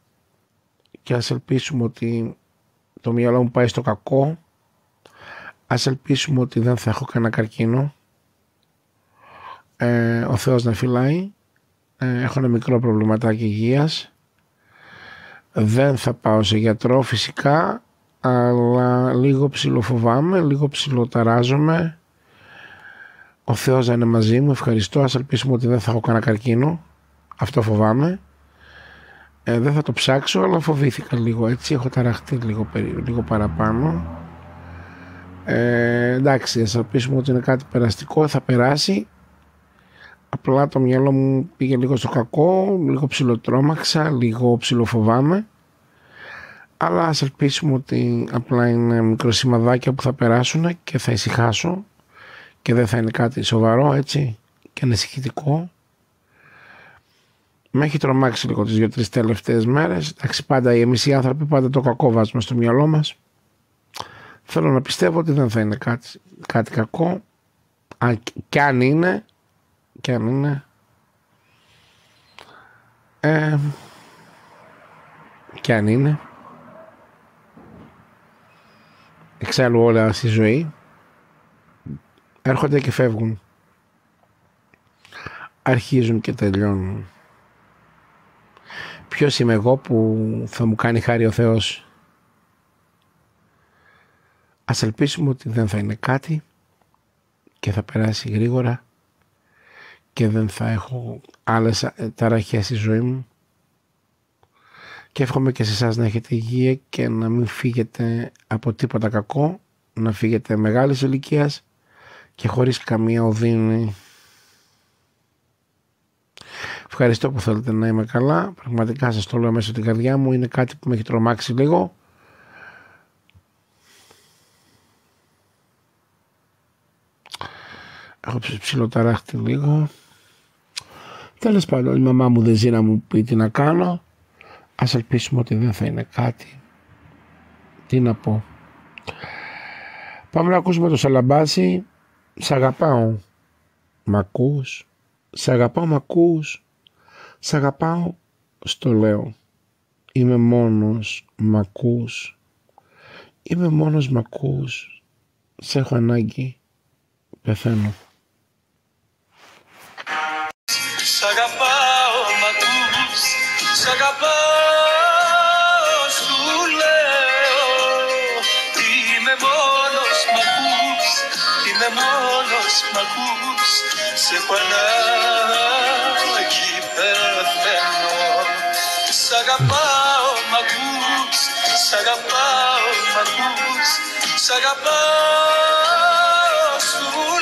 [SPEAKER 1] και ας ελπίσουμε ότι το μυαλό μου πάει στο κακό. Ας ελπίσουμε ότι δεν θα έχω κανένα καρκίνο. Ε, ο Θεός να φυλάει. Ε, έχω ένα μικρό προβληματάκι υγείας. Δεν θα πάω σε γιατρό φυσικά αλλά λίγο ψιλοφοβάμαι, λίγο ψιλοταράζομαι. Ο Θεός να είναι μαζί μου, ευχαριστώ. Ας ελπίσουμε ότι δεν θα έχω κανένα καρκίνο. Αυτό φοβάμαι. Ε, δεν θα το ψάξω, αλλά φοβήθηκα λίγο έτσι. Έχω ταραχτεί λίγο, περι- λίγο παραπάνω. Ε, εντάξει, ας ελπίσουμε ότι είναι κάτι περαστικό, θα περάσει. Απλά το μυαλό μου πήγε λίγο στο κακό, λίγο ψιλοτρόμαξα, λίγο ψιλοφοβάμαι αλλά ας ελπίσουμε ότι απλά είναι μικροσημαδάκια που θα περάσουν και θα ησυχάσω και δεν θα είναι κάτι σοβαρό έτσι και ανησυχητικό. Με έχει τρομάξει λίγο τις δύο-τρεις τελευταίες μέρες. Εντάξει, πάντα οι εμείς οι άνθρωποι πάντα το κακό βάζουμε στο μυαλό μας. Θέλω να πιστεύω ότι δεν θα είναι κάτι, κάτι κακό. Αν, και αν είναι, και αν είναι, ε, και αν είναι, εξάλλου όλα στη ζωή έρχονται και φεύγουν. Αρχίζουν και τελειώνουν. Ποιος είμαι εγώ που θα μου κάνει χάρη ο Θεός; Ας ελπίσουμε ότι δεν θα είναι κάτι και θα περάσει γρήγορα και δεν θα έχω άλλες ε, ταραχές στη ζωή μου και εύχομαι και σε εσάς να έχετε υγεία και να μην φύγετε από τίποτα κακό, να φύγετε μεγάλης ηλικίας και χωρίς καμία οδύνη. Ευχαριστώ που θέλετε να είμαι καλά. Πραγματικά σας το λέω μέσα στην καρδιά μου. Είναι κάτι που με έχει τρομάξει λίγο. Έχω ψ- ψιλοταράχτη λίγο. Τέλος πάντων η μαμά μου δεν ζει να μου πει τι να κάνω. Ας ελπίσουμε ότι δεν θα είναι κάτι. Τι να πω. Πάμε να ακούσουμε το Σαλαμπάση. Σ' αγαπάω. Μ' ακούς. Σ' αγαπάω, μ' ακούς. Σ' αγαπάω, στο λέω. Είμαι μόνος, μ' ακούς. Είμαι μόνος, μ' ακούς. Σε έχω ανάγκη. Πεθαίνω.
[SPEAKER 8] Σ' αγαπάω μ' ακούς Σ' αγαπάω σου λέω. Είμαι μόνος μ' ακούς. Είμαι μόνος μ' ακούς. Σε έχω ανάγκη πεθαίνω. Σ' αγαπάω μ' ακούς. Σ' αγαπάω μ' ακούς. Σ' αγαπάω σου λέω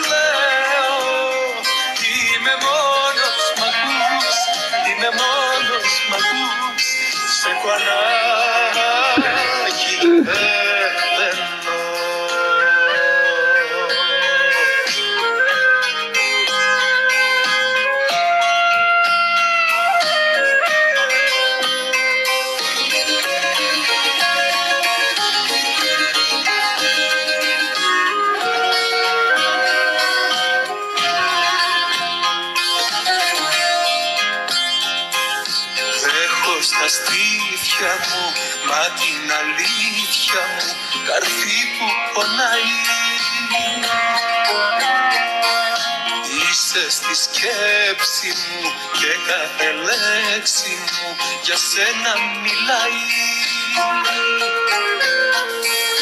[SPEAKER 8] Είσαι στη σκέψη μου και κάθε λέξη μου για σένα μιλάει.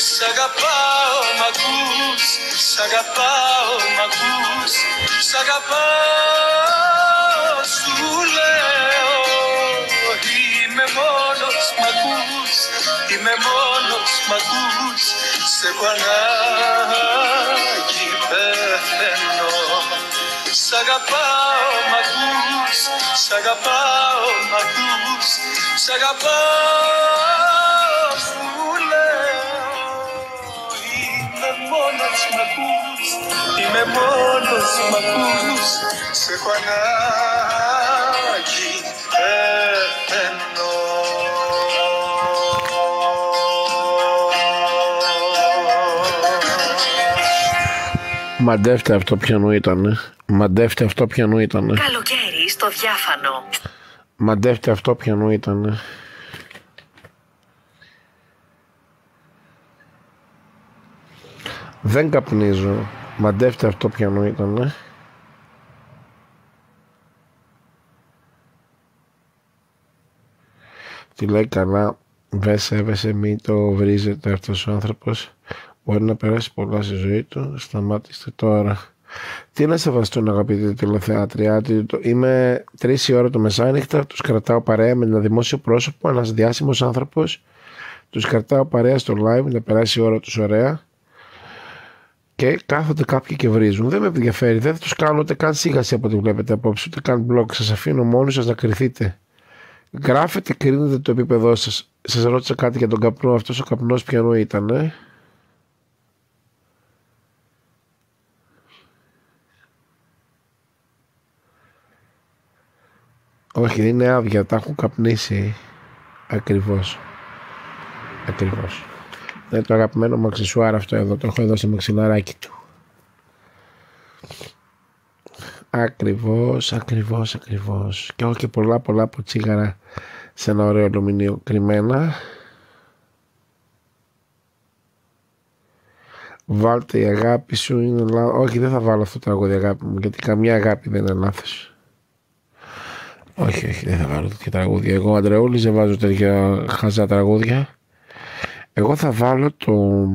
[SPEAKER 8] Σ' αγαπάω μ' ακούς, σ' αγαπάω μ' ακούς, σ' αγαπάω σου λέω. Είμαι μόνος μ' ακούς, είμαι μόνος μ' ακούς, σε έχω ανάγκη πεθαίνω Σ' αγαπάω μ' ακούς, σ' αγαπάω μ' ακούς, σ' αγαπάω σου λέω. Είμαι μόνος μ' ακούς, είμαι μόνος μ' ακούς, σε έχω ανάγκη. Πεθαίνω
[SPEAKER 1] Μαντεύτε αυτό ποιανού ήτανε. Μαντεύτε αυτό ποιανού ήτανε.
[SPEAKER 9] Καλοκαίρι στο διάφανο.
[SPEAKER 1] Μαντεύτε αυτό ποιανού ήτανε. Δεν καπνίζω. Μαντεύτε αυτό ποιανού ήτανε. Τι λέει καλά. Βέσε, βέσε, μη το βρίζετε αυτός ο άνθρωπος. Μπορεί να περάσει πολλά στη ζωή του. Σταμάτηστε τώρα. Τι να σεβαστούν αγαπητοί τηλεθεάτρια, ότι το- είμαι τρεις η ώρα το μεσάνυχτα, τους κρατάω παρέα με ένα δημόσιο πρόσωπο, ένας διάσημος άνθρωπος, τους κρατάω παρέα στο live να περάσει η ώρα τους ωραία και κάθονται κάποιοι και βρίζουν. Δεν με ενδιαφέρει, δεν θα τους κάνω ούτε καν σίγαση από ό,τι βλέπετε απόψε, ούτε καν blog. Σας αφήνω μόνοι σας να κρυθείτε. Γράφετε, κρίνετε το επίπεδό σας. Σας ρώτησα κάτι για τον καπνό, αυτός ο καπνός ποιανού ήταν, ε; Όχι, είναι άδεια, τα έχουν καπνίσει. Ακριβώς. Ακριβώς. Είναι το αγαπημένο μου αξισουάρ αυτό εδώ, το έχω εδώ στο μαξιλαράκι του. Ακριβώς, ακριβώς, ακριβώς. Και έχω και πολλά πολλά από τσίγαρα σε ένα ωραίο αλουμινίο κρυμμένα. Βάλτε η αγάπη σου είναι λάθος. Όχι, δεν θα βάλω αυτό το τραγούδι αγάπη μου, γιατί καμιά αγάπη δεν είναι λάθος. Όχι, όχι, δεν θα βάλω τέτοια τραγούδια. Εγώ, Αντρεούλης, δεν βάζω τέτοια χαζά τραγούδια. Εγώ θα βάλω το,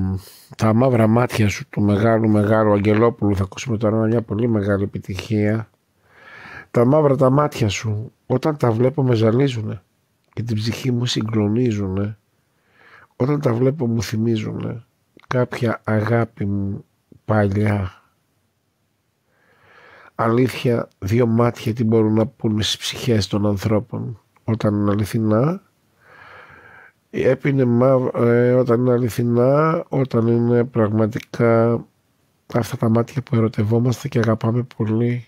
[SPEAKER 1] τα μαύρα μάτια σου του μεγάλου μεγάλου Αγγελόπουλου. Θα ακούσουμε τώρα μια πολύ μεγάλη επιτυχία. Τα μαύρα τα μάτια σου, όταν τα βλέπω με ζαλίζουνε και την ψυχή μου συγκλονίζουνε. Όταν τα βλέπω μου θυμίζουνε κάποια αγάπη μου παλιά. Αλήθεια, δύο μάτια τι μπορούν να πούν στις ψυχές των ανθρώπων όταν είναι αληθινά έπινε μαύ- ε, όταν είναι αληθινά, όταν είναι πραγματικά αυτά τα μάτια που ερωτευόμαστε και αγαπάμε πολύ.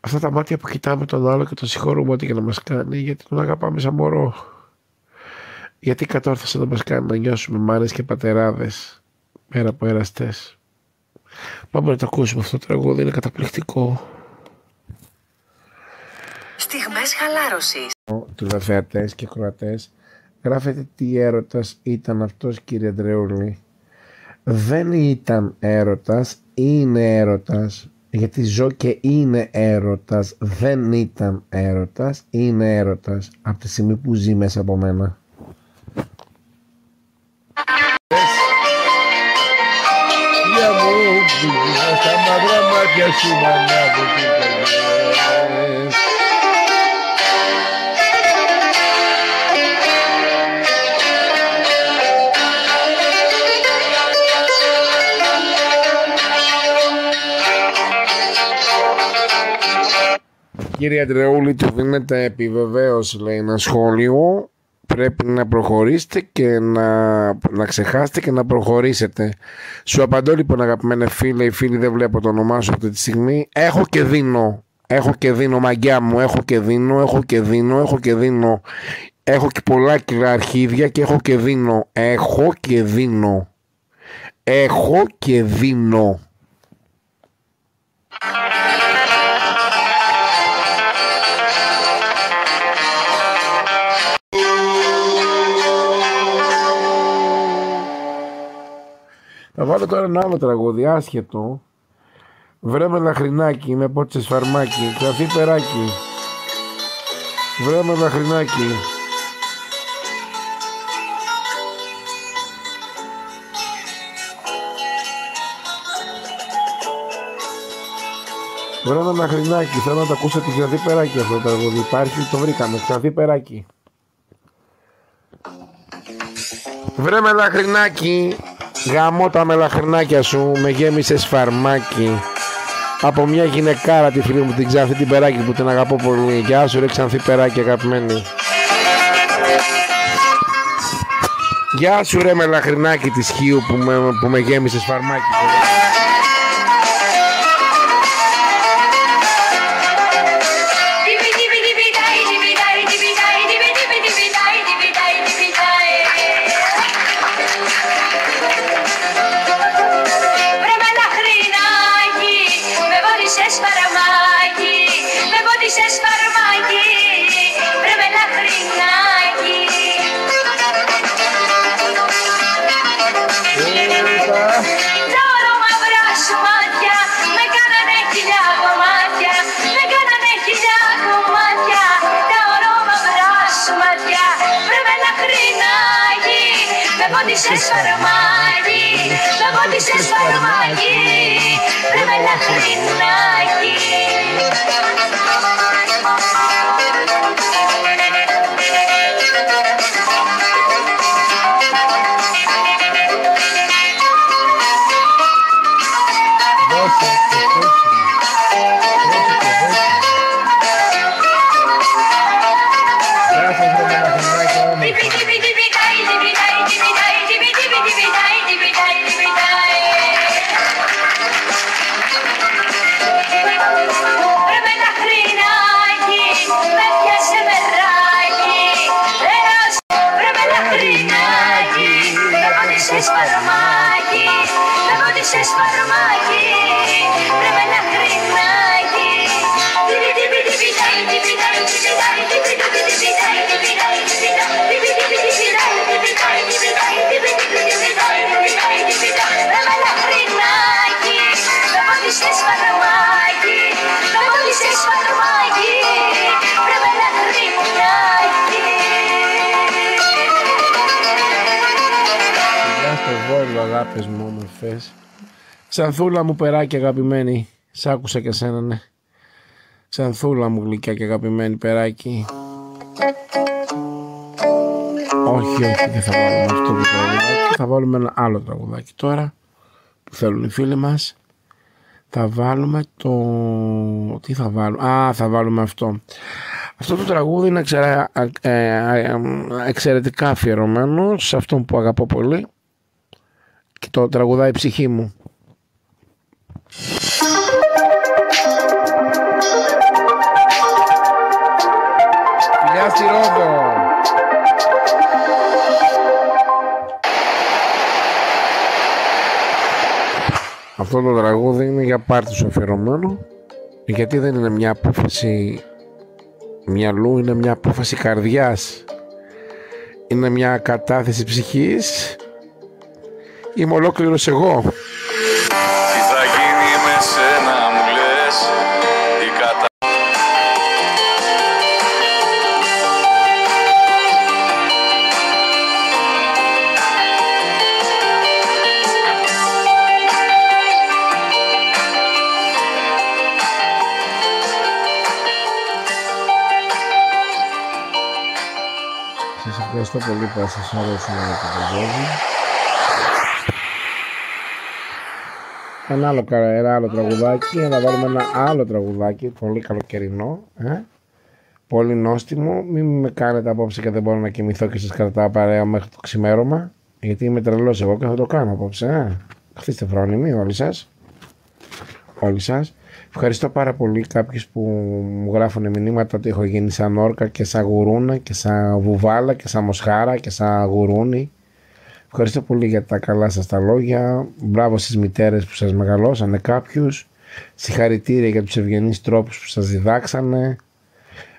[SPEAKER 1] Αυτά τα μάτια που κοιτάμε τον άλλο και τον συγχωρούμε ό,τι και να μας κάνει γιατί τον αγαπάμε σαν μωρό. Γιατί κατόρθωσε να μας κάνει να νιώσουμε μάνες και πατεράδες πέρα από εραστές. Πάμε να το ακούσουμε αυτό το τραγούδι, είναι καταπληκτικό.
[SPEAKER 9] Στιγμές χαλάρωσης.
[SPEAKER 1] τηλεθεατές και κροατές γράφετε τι έρωτας ήταν αυτός κύριε Ντρεούλη δεν ήταν έρωτας είναι έρωτας γιατί ζω και είναι έρωτας δεν ήταν έρωτας είναι έρωτας από τη στιγμή που ζει μέσα από μένα Για μου στα μαύρα μάτια σου να ανάβω τι καρδιές. Κύριε Αντρεούλη, του δίνεται επιβεβαίωση, λέει, ένα σχόλιο. Πρέπει να προχωρήσετε και να, να ξεχάσετε και να προχωρήσετε. Σου απαντώ λοιπόν αγαπημένε φίλε ή φίλοι, δεν βλέπω το όνομά σου αυτή τη στιγμή. Έχω και δίνω. Έχω και δίνω μαγκιά μου. Έχω και δίνω, έχω και δίνω, έχω και δίνω. Έχω και πολλά κιλά αρχίδια και έχω και δίνω. Έχω και δίνω. Έχω και δίνω. Θα βάλω τώρα ένα άλλο τραγούδι, άσχετο. Βρε με λαχρινάκι, με πότσες φαρμάκι, καθί περάκι. Βρε με λαχρινάκι. Βρε με λαχρινάκι, θέλω να το ακούσω τη Ξανθή Περάκι αυτό το τραγούδι. Υπάρχει, το βρήκαμε, Ξανθή Περάκι. Βρε με λαχρινάκι, γαμώ τα μελαχρινάκια σου, με γέμισες φαρμάκι. Από μια γυναικάρα τη φίλη μου την Ξανθή την Περάκι που την αγαπώ πολύ. Γεια σου ρε Ξανθή Περάκι αγαπημένη. Γεια σου ρε μελαχρινάκι της Χίου που με, που με γέμισες φαρμάκι. Ξανθούλα μου περάκι αγαπημένη. Σ' άκουσα και σένα ναι. Ξανθούλα μου γλυκιά και αγαπημένη περάκι. Όχι, όχι, δεν θα βάλουμε αυτό το τραγουδάκι. Θα βάλουμε ένα άλλο τραγουδάκι τώρα που θέλουν οι φίλοι μας. Θα βάλουμε το... Τι θα βάλουμε... Α, θα βάλουμε αυτό. Αυτό το τραγούδι είναι εξερα- ε, ε, ε, εξαιρετικά αφιερωμένο σε αυτόν που αγαπώ πολύ και το τραγουδάει η ψυχή μου. Φιλιά στη Ρόδο! Αυτό το τραγούδι είναι για πάρτι σου αφιερωμένο γιατί δεν είναι μια απόφαση μυαλού, είναι μια απόφαση καρδιάς. Είναι μια κατάθεση ψυχής. Είμαι ολόκληρος εγώ. Ευχαριστώ πολύ που σας αρέσουν το τραγούδι. Ένα άλλο, κα- ένα άλλο τραγουδάκι, να βάλουμε ένα άλλο τραγουδάκι, πολύ καλοκαιρινό, ε; πολύ νόστιμο. Μην με κάνετε απόψε και δεν μπορώ να κοιμηθώ και σας κρατάω παρέα μέχρι το ξημέρωμα, γιατί είμαι τρελός εγώ και θα το κάνω απόψε. Ε; Καθίστε φρόνιμοι όλοι σας. Όλοι σας. Ευχαριστώ πάρα πολύ κάποιους που μου γράφουν μηνύματα ότι έχω γίνει σαν όρκα και σαν γουρούνα και σαν βουβάλα και σαν μοσχάρα και σαν γουρούνι. Ευχαριστώ πολύ για τα καλά σας τα λόγια. Μπράβο στις μητέρες που σας μεγαλώσανε κάποιους. Συγχαρητήρια για τους ευγενείς τρόπους που σας διδάξανε.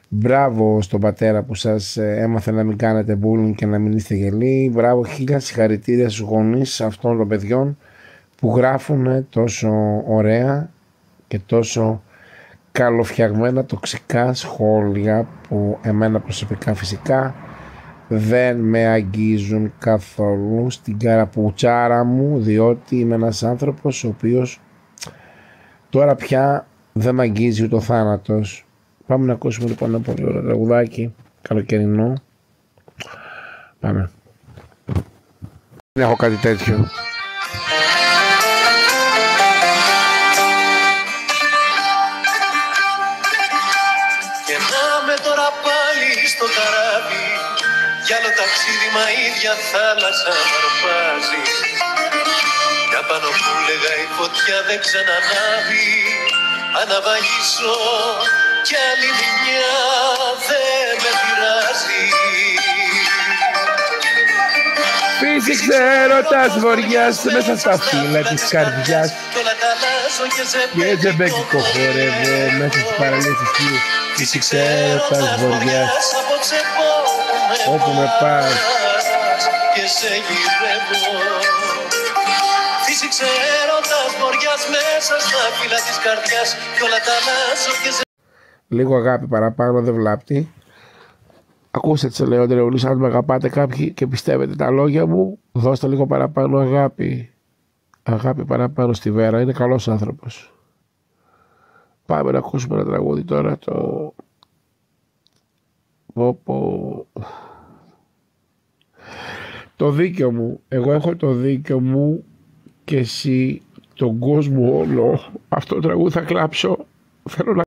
[SPEAKER 1] Μπράβο στον πατέρα που σας ε, έμαθε να μην κάνετε bullying και να μην είστε γελοί. Μπράβο, χίλια συγχαρητήρια στους γονείς αυτών των παιδιών που γράφουν τόσο ωραία και τόσο καλοφτιαγμένα τοξικά σχόλια που εμένα προσωπικά φυσικά δεν με αγγίζουν καθόλου στην καραπουτσάρα μου διότι είμαι ένας άνθρωπος ο οποίος τώρα πια δεν με αγγίζει ούτε ο θάνατος. Πάμε να ακούσουμε λοιπόν ένα πολύ ωραίο τραγουδάκι καλοκαιρινό. Πάμε. Δεν έχω κάτι τέτοιο.
[SPEAKER 8] Ταξίδι μα ίδια θάλασσα αρπάζει Κι πάνω που λέγα η φωτιά δεν ξανανάβει Αναβαγίσω κι άλλη μια δεν με πειράζει.
[SPEAKER 1] Φύσηξε έρωτας βοριάς μέσα στα φύλλα της καρδιάς.
[SPEAKER 8] Κι όλα τα αλλάζω και σε
[SPEAKER 1] και τζεμπέκικο χορεύω μέσα στις παραλίες της γης. Φύσηξε έρωτας βοριάς.
[SPEAKER 8] Απόψε
[SPEAKER 1] όπου με πας
[SPEAKER 8] και σε γυρεύω Φύσηξε έρωτας βοριάς μέσα στα φύλλα της καρδιάς Κι όλα τα αλλάζω και σε
[SPEAKER 1] Λίγο αγάπη παραπάνω δεν βλάπτει Ακούστε τι λέω Αντρεούλης, αν με αγαπάτε κάποιοι και πιστεύετε τα λόγια μου, δώστε λίγο παραπάνω αγάπη. Αγάπη παραπάνω στη Βέρα, είναι καλός άνθρωπος. Πάμε να ακούσουμε ένα τραγούδι τώρα, το... Πω, πω. Το δίκαιο μου. Εγώ έχω το δίκαιο μου και εσύ τον κόσμο όλο. Αυτό το τραγούδι θα κλάψω. Θέλω να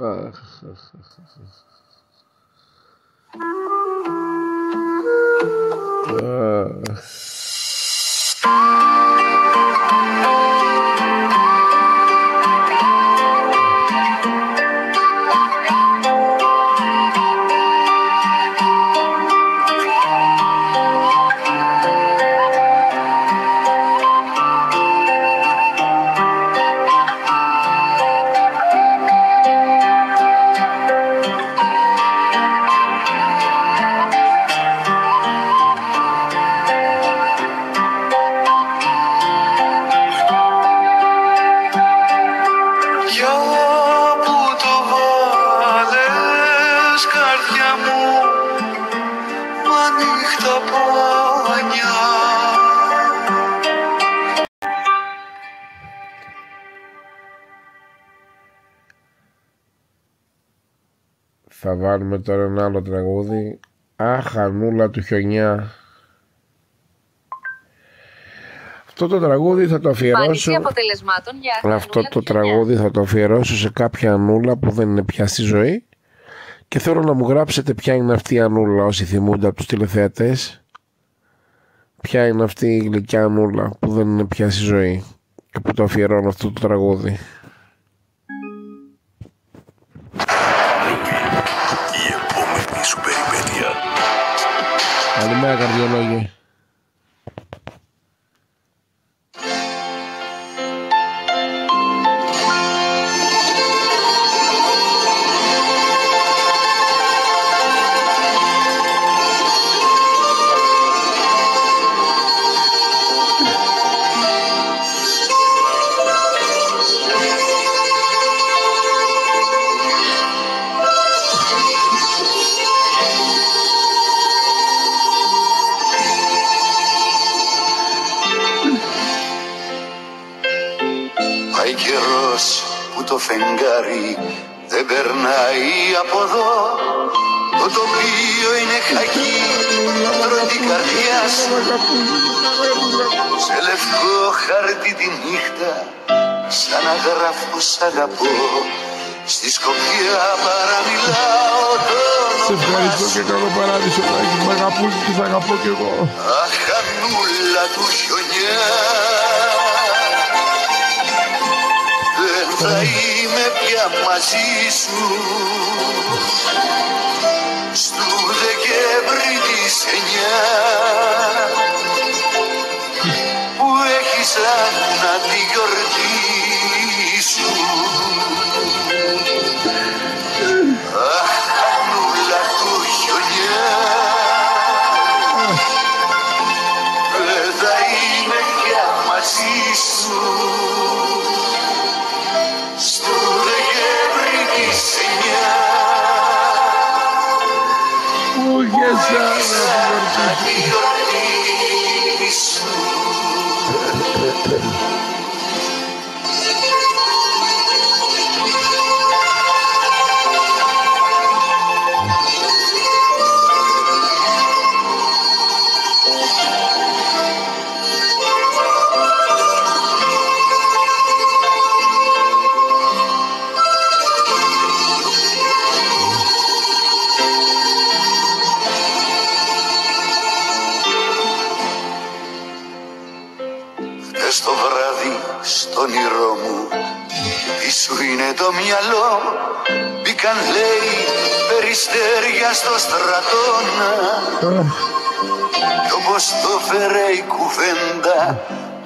[SPEAKER 1] Αχ, αχ, Θα βάλουμε τώρα ένα άλλο τραγούδι. Αχ, Ανούλα του χιονιά. Αυτό το τραγούδι θα το αφιερώσω.
[SPEAKER 10] Εμφάνιση αποτελεσμάτων για
[SPEAKER 1] Αυτό
[SPEAKER 10] Ανούλα
[SPEAKER 1] το
[SPEAKER 10] του Χιονιά.
[SPEAKER 1] τραγούδι θα το αφιερώσω σε κάποια Ανούλα που δεν είναι πια στη ζωή. Και θέλω να μου γράψετε ποια είναι αυτή η Ανούλα όσοι θυμούνται από τους τηλεθεατές. Ποια είναι αυτή η γλυκιά Ανούλα που δεν είναι πια στη ζωή. Και που το αφιερώνω αυτό το τραγούδι.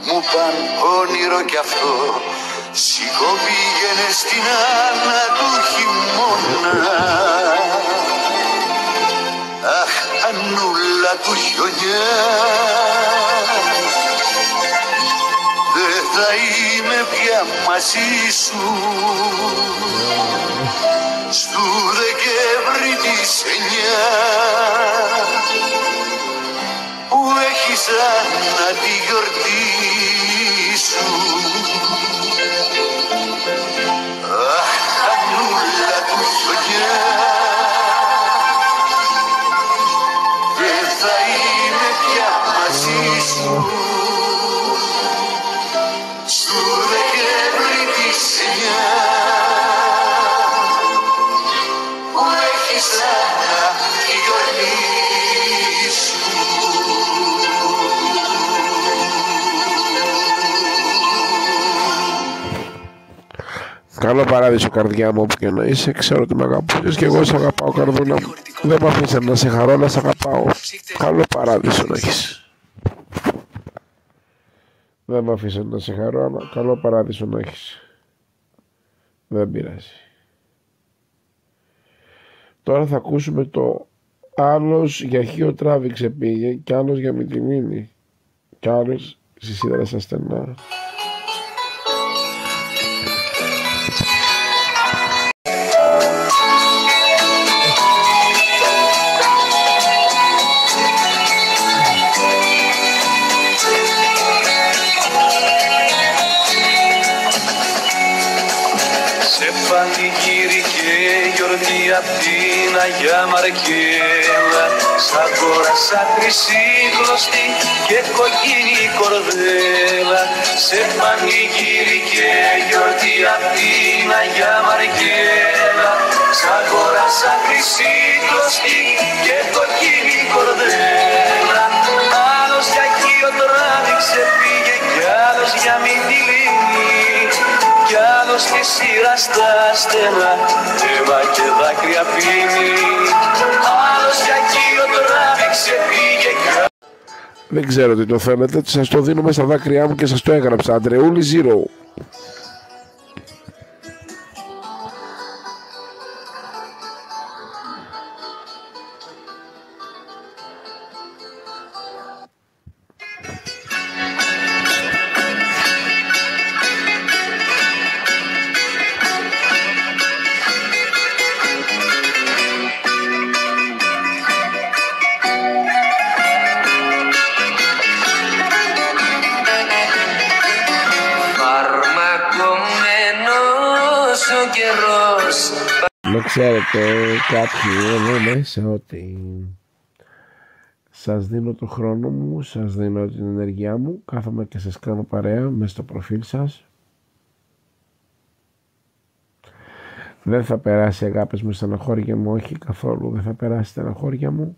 [SPEAKER 11] Μου παν όνειρο κι αυτό. Σηκώ πήγαινε στην Άννα του χειμώνα. Αχ, Ανούλα του χιονιά. Δεν θα είμαι πια μαζί σου. Στου Δεκέμβρη της εννιά. Που έχεις σαν να τη γιορτή σου
[SPEAKER 1] Καλό παράδεισο καρδιά μου όπου και να είσαι, ξέρω ότι με αγαπούσες και εγώ σε αγαπάω καρδούλα μου. Δεν με αφήσα να σε χαρώ, να σε αγαπάω. Καλό παράδεισο να έχεις. Δεν με αφήσα να σε χαρώ, αλλά καλό παράδεισο να έχεις. Δεν πειράζει. Τώρα θα ακούσουμε το άλλος για χείο τράβηξε πήγε και άλλος για μητυμίνη και άλλος στη σίδερα στα στενά.
[SPEAKER 8] Σαν τρισύγλωστη και κοκκίνη κορδέλα. Σε πανηγύρι και γιορτή απ' την Αγιά Μαρκέλα Σαν σαν τρισύγλωστη και κοκκίνη κορδέλα κι άλλος τη σειράς στα στενά αίμα και δάκρυα πίνει άλλος για κύριο τράβηξε πήγε
[SPEAKER 1] δεν ξέρω τι το θέλετε, σας το δίνω μέσα στα δάκρυά μου και σας το έγραψα. Αντρεούλη Zero. Ξέρετε κάποιοι εδώ μέσα ότι σας δίνω το χρόνο μου, σας δίνω την ενεργειά μου, κάθομαι και σας κάνω παρέα μέσα στο προφίλ σας. Δεν θα περάσει αγάπης μου στεναχώρια μου, όχι καθόλου, δεν θα περάσει στεναχώρια μου.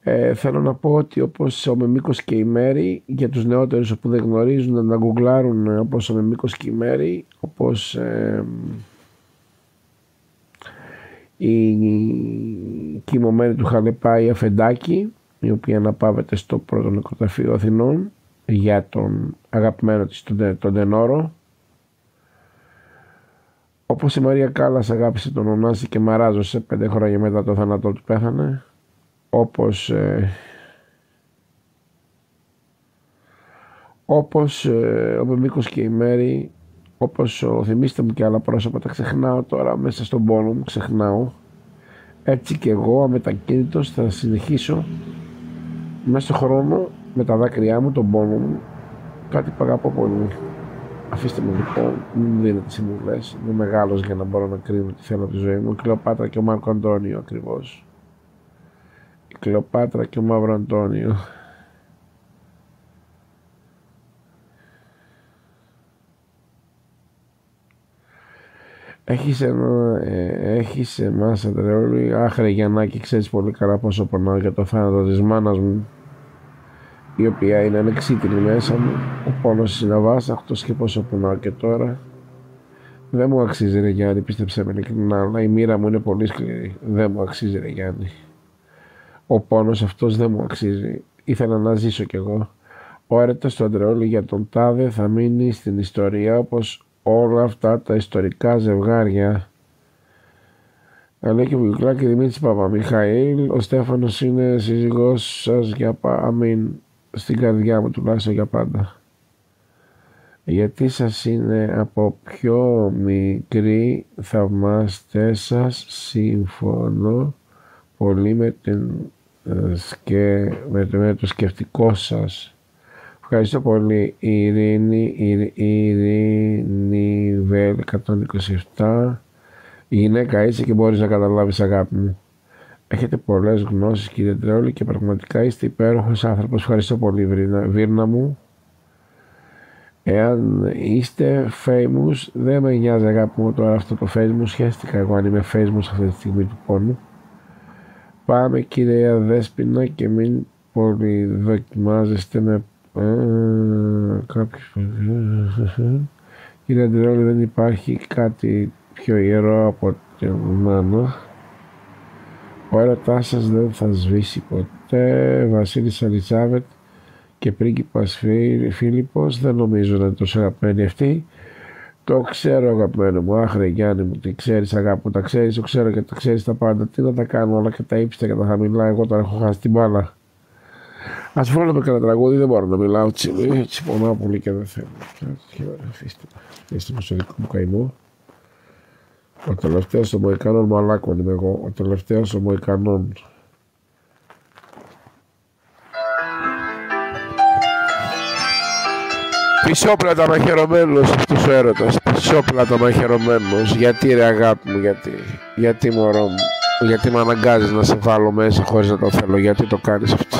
[SPEAKER 1] Ε, θέλω να πω ότι όπως ο Μεμίκος και η Μέρη, για τους νεότερους που δεν γνωρίζουν να γκουγκλάρουν όπως ο Μεμίκος και η Μέρη, όπως... Ε, η κοιμωμένη του Χαλεπάη Αφεντάκη η οποία αναπαύεται στο πρώτο νεκροταφείο Αθηνών για τον αγαπημένο της τον, τον Τενόρο. Όπως η Μαρία Κάλλας αγάπησε τον Ωνάση και μαράζωσε πέντε χρόνια μετά το θάνατό του πέθανε όπως ε, όπως ε, ο Μεμίκος και η Μέρη όπως ο θυμίστε μου και άλλα πρόσωπα τα ξεχνάω τώρα μέσα στον πόνο μου ξεχνάω. Έτσι και εγώ αμετακίνητος θα συνεχίσω μέσα στον χρόνο με τα δάκρυά μου, τον πόνο μου. Κάτι που αγαπώ πολύ. Αφήστε με λοιπόν, μην μου δίνετε συμβουλές. Είμαι μεγάλος για να μπορώ να κρίνω τι θέλω από τη ζωή μου. Η Κλεοπάτρα και ο Μάρκο Αντώνιο ακριβώς. Η Κλεοπάτρα και ο Μαύρο Αντώνιο Έχεις, ένα, ε, έχεις εμάς Αντρεόλη, άχρε Γιαννάκη, ξέρεις πολύ καλά πόσο πονάω για το θάνατο της μάνας μου η οποία είναι ανεξίτηλη μέσα μου ο πόνος είναι αβάσταχτος και πόσο πονάω και τώρα δεν μου αξίζει ρε Γιάννη, πίστεψε με ειλικρινά, αλλά η μοίρα μου είναι πολύ σκληρή. Δεν μου αξίζει ρε Γιάννη. Ο πόνος αυτός δεν μου αξίζει. Ήθελα να ζήσω κι εγώ. Ο έρωτας του Αντρεόλη για τον Τάδε θα μείνει στην ιστορία όπως όλα αυτά τα ιστορικά ζευγάρια Αλέκη Βουκλάκη, Δημήτρης Παπαμιχαήλ, ο Στέφανος είναι σύζυγός σας για αμήν, στην καρδιά μου τουλάχιστον για πάντα. Γιατί σας είναι από πιο μικρή θαυμάστε σας, συμφωνώ πολύ με, την, ε, με, με το σκεφτικό σας. Ευχαριστώ πολύ. Η Ειρήνη, η Ειρήνη Βέλ 127. Η γυναίκα είσαι και μπορείς να καταλάβεις αγάπη μου. Έχετε πολλές γνώσεις κύριε Τρέολη και πραγματικά είστε υπέροχος άνθρωπος. Ευχαριστώ πολύ Βίρνα μου. Εάν είστε famous, δεν με νοιάζει αγάπη μου τώρα αυτό το famous. Σχέστηκα εγώ αν είμαι famous αυτή τη στιγμή του πόνου. Πάμε κύριε Δέσποινα και μην πολύ δοκιμάζεστε με κάποιος Κύριε Αντρεόλη, δεν υπάρχει κάτι πιο ιερό από την μάνα. Ο έρωτάς σας δεν θα σβήσει ποτέ. Βασίλης Αλισάβετ και πρίγκιπας Φίλιππος δεν νομίζω να είναι τόσο αγαπημένοι αυτοί. Το ξέρω αγαπημένο μου, άχρε Γιάννη μου, τι ξέρεις αγάπη μου, τα ξέρεις, το ξέρω και τα ξέρεις τα πάντα. Τι να τα κάνω όλα και τα ύψητα και τα χαμηλά, εγώ τώρα έχω χάσει την μπάλα. Α βάλω με κανένα τραγούδι, δεν μπορώ να μιλάω έτσι. Έτσι πονάω πολύ και δεν θέλω. Αφήστε, αφήστε με στο δικό μου καημό. Ο τελευταίος των Μοϊκανών Μαλάκων είμαι εγώ. Ο τελευταίος των Μοϊκανών. Πισόπλατα μαχαιρωμένος αυτός ο έρωτας. Πισόπλατα μαχαιρωμένος. Γιατί ρε αγάπη μου, γιατί. Γιατί μωρό μου. Γιατί με αναγκάζεις να σε βάλω μέσα χωρίς να το θέλω. Γιατί το κάνεις αυτό.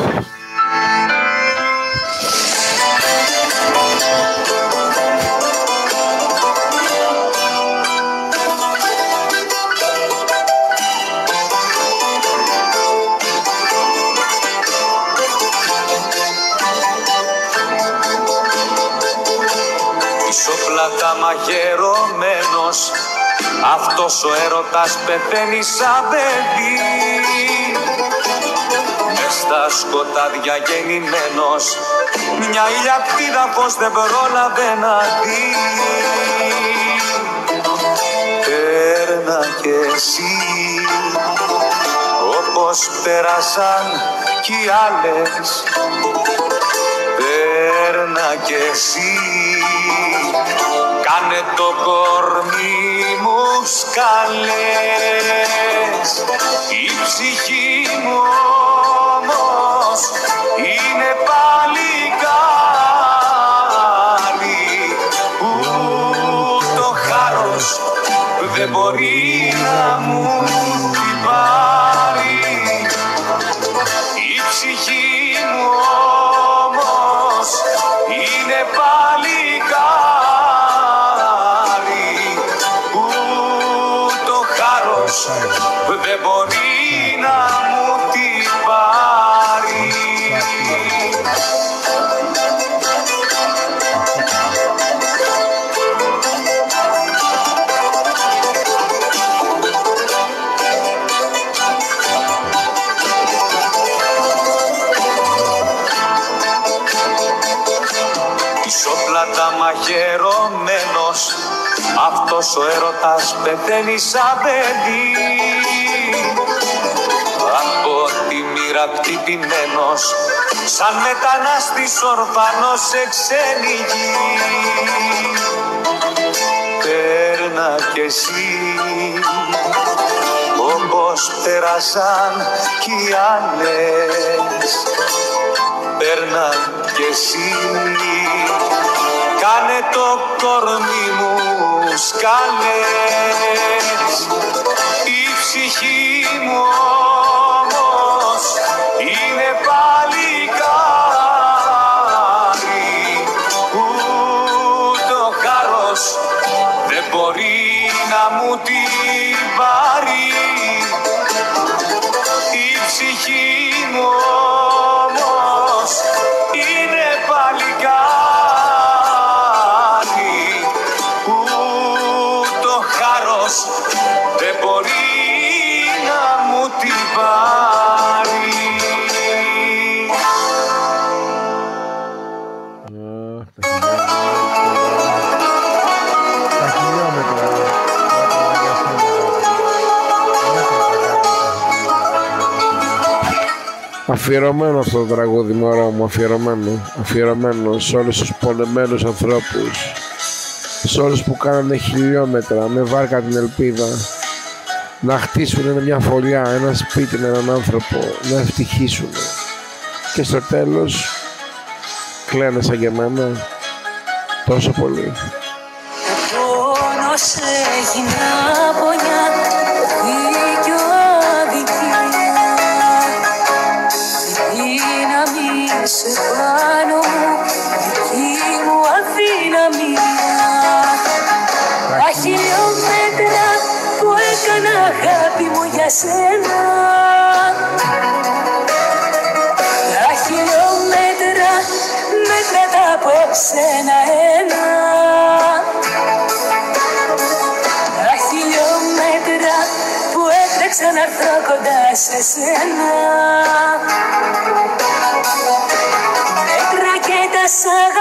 [SPEAKER 3] Ο έρωτας πεθαίνει σαν παιδί. Μες στα σκοτάδια γεννημένος. Μια ηλιακτήδα πως δεν πρόλαβε να δει. Πέρνα κι εσύ. Όπως πέρασαν κι οι άλλες. Πέρνα κι εσύ. Κάνε το κορμί μου σκαλές Η ψυχή μου όμως είναι πάλι καλή. Που το χάρος δεν μπορεί να μου Ισόπλατα μαχαιρωμένος αυτός ο έρωτας πεθαίνει σαν παιδί. Από τη μοίρα κτυπημένος σαν μετανάστης ορφανός σε ξένη γη. Πέρνα κι εσύ όπως πέρασαν κι οι άλλες. Πέρνα κι εσύ κάνε το κορμί μου σκάλες. Η ψυχή μου
[SPEAKER 1] Αφιερωμένο αυτό το τραγούδι μωρό μου, αφιερωμένο. Αφιερωμένο σε όλους τους πονεμένους ανθρώπους. Σε όλους που κάνανε χιλιόμετρα με βάρκα την ελπίδα. Να χτίσουν μια φωλιά, ένα σπίτι με έναν άνθρωπο, να ευτυχήσουν. Και στο τέλος κλαίνε σαν και εμένα τόσο πολύ.
[SPEAKER 5] Πόνος έγινα πονιά, σένα Μέτρα και τα σ'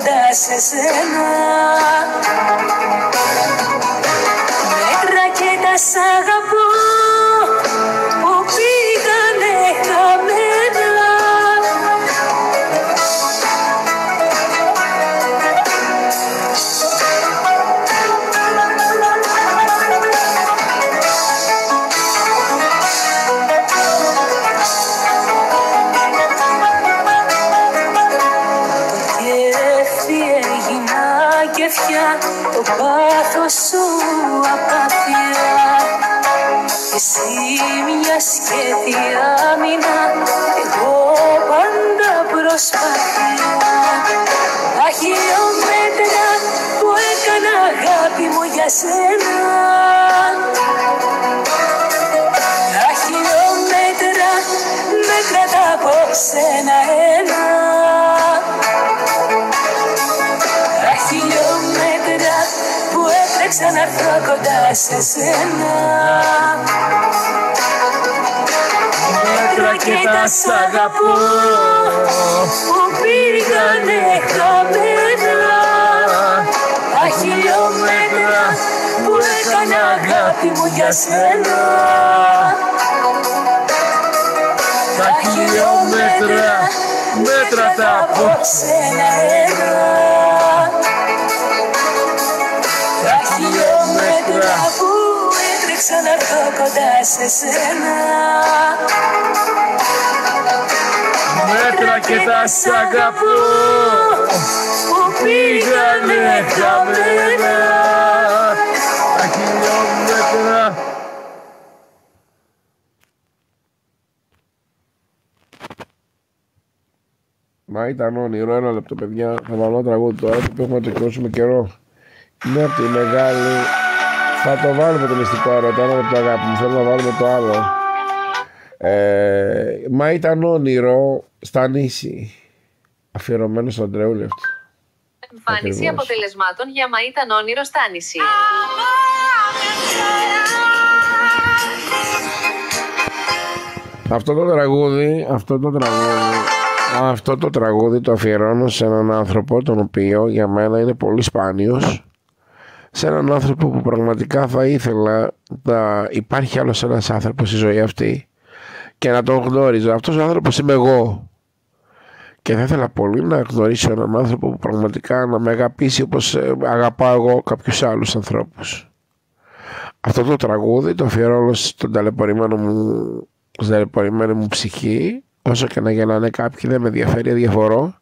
[SPEAKER 5] κοντά σε σένα. Μέτρα και τα σ' αγαπώ κοντά σε σένα. Μέτρα και τα σ' αγαπώ. Που πήγανε χαμένα. Τα χιλιόμετρα που έκανα αγάπη μου για σένα. Τα χιλιόμετρα μέτρα τα απόψε ένα-ένα έτρεξα να έρθω κοντά σε σένα
[SPEAKER 1] Μέτρα και τα σ' αγαπώ
[SPEAKER 5] που πήγανε χαμένα
[SPEAKER 1] Τα χιλιόμετρα Μα ήταν όνειρο, ένα λεπτό παιδιά. Θα βάλω τραγούδι τώρα το οποίο έχουμε τελειώσουμε καιρό. Είναι από τη μεγάλη. Θα το βάλουμε το μυστικό έρωτα, ένα λεπτό αγάπη μου. Θέλω να βάλουμε το άλλο. Ε, μα ήταν όνειρο στα νήσι. Αφιερωμένο στον Αντρέουλη αυτό.
[SPEAKER 10] Εμφάνιση
[SPEAKER 1] Ακριβώς.
[SPEAKER 10] αποτελεσμάτων για Μα ήταν όνειρο στάνηση.
[SPEAKER 1] Αυτό το τραγούδι, αυτό το τραγούδι, αυτό το τραγούδι το αφιερώνω σε έναν άνθρωπο τον οποίο για μένα είναι πολύ σπάνιος σε έναν άνθρωπο που πραγματικά θα ήθελα να υπάρχει άλλος ένας άνθρωπος στη ζωή αυτή και να τον γνώριζα. Αυτός ο άνθρωπος είμαι εγώ. Και θα ήθελα πολύ να γνωρίσω έναν άνθρωπο που πραγματικά να με αγαπήσει όπως ε, αγαπάω εγώ κάποιους άλλους ανθρώπους. Αυτό το τραγούδι το αφιερώνω στον ταλαιπωρημένο μου, στην ταλαιπωρημένη μου ψυχή όσο και να γελάνε κάποιοι δεν με ενδιαφέρει, αδιαφορώ.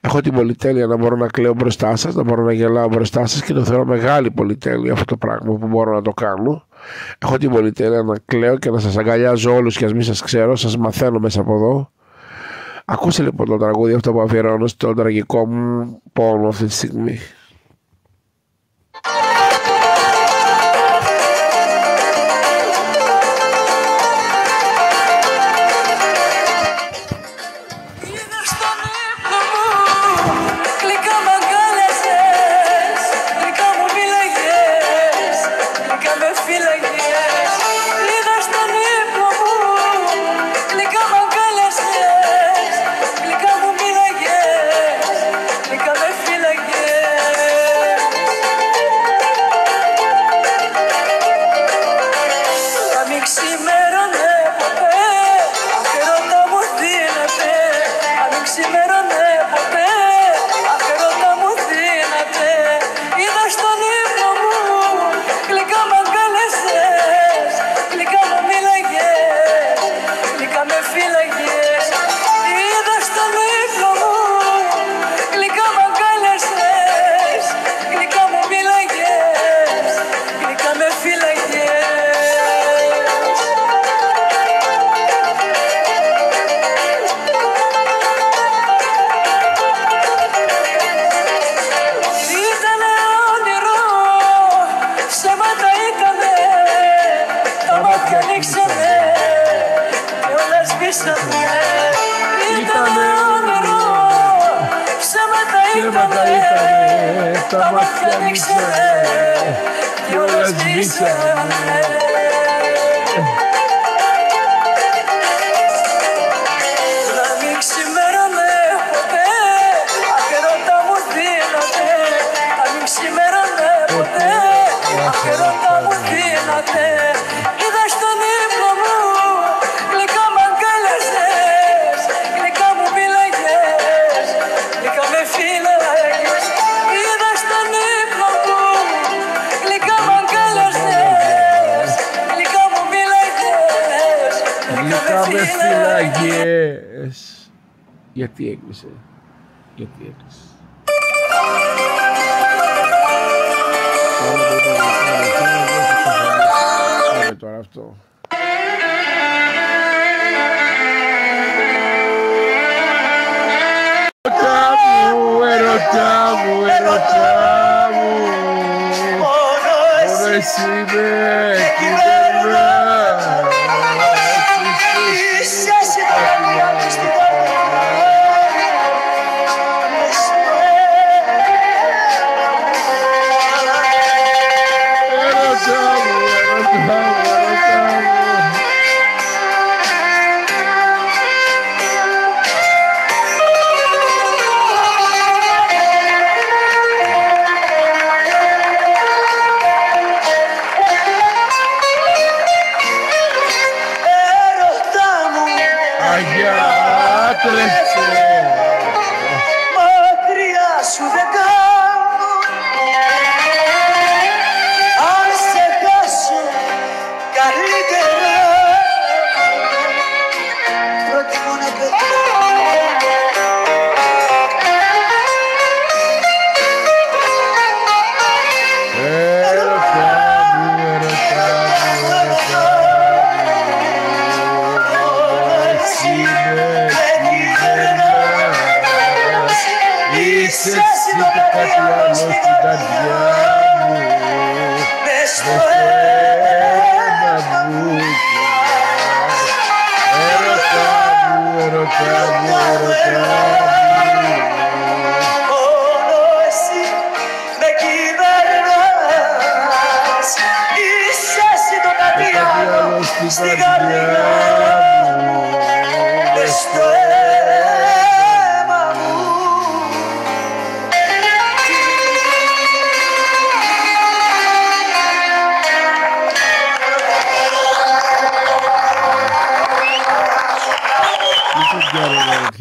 [SPEAKER 1] Έχω την πολυτέλεια να μπορώ να κλαίω μπροστά σας, να μπορώ να γελάω μπροστά σας και το θεωρώ μεγάλη πολυτέλεια αυτό το πράγμα που μπορώ να το κάνω. Έχω την πολυτέλεια να κλαίω και να σας αγκαλιάζω όλους και ας μην σας ξέρω, σας μαθαίνω μέσα από εδώ. Ακούστε λοιπόν το τραγούδι αυτό που αφιερώνω στον τραγικό μου πόνο αυτή τη στιγμή.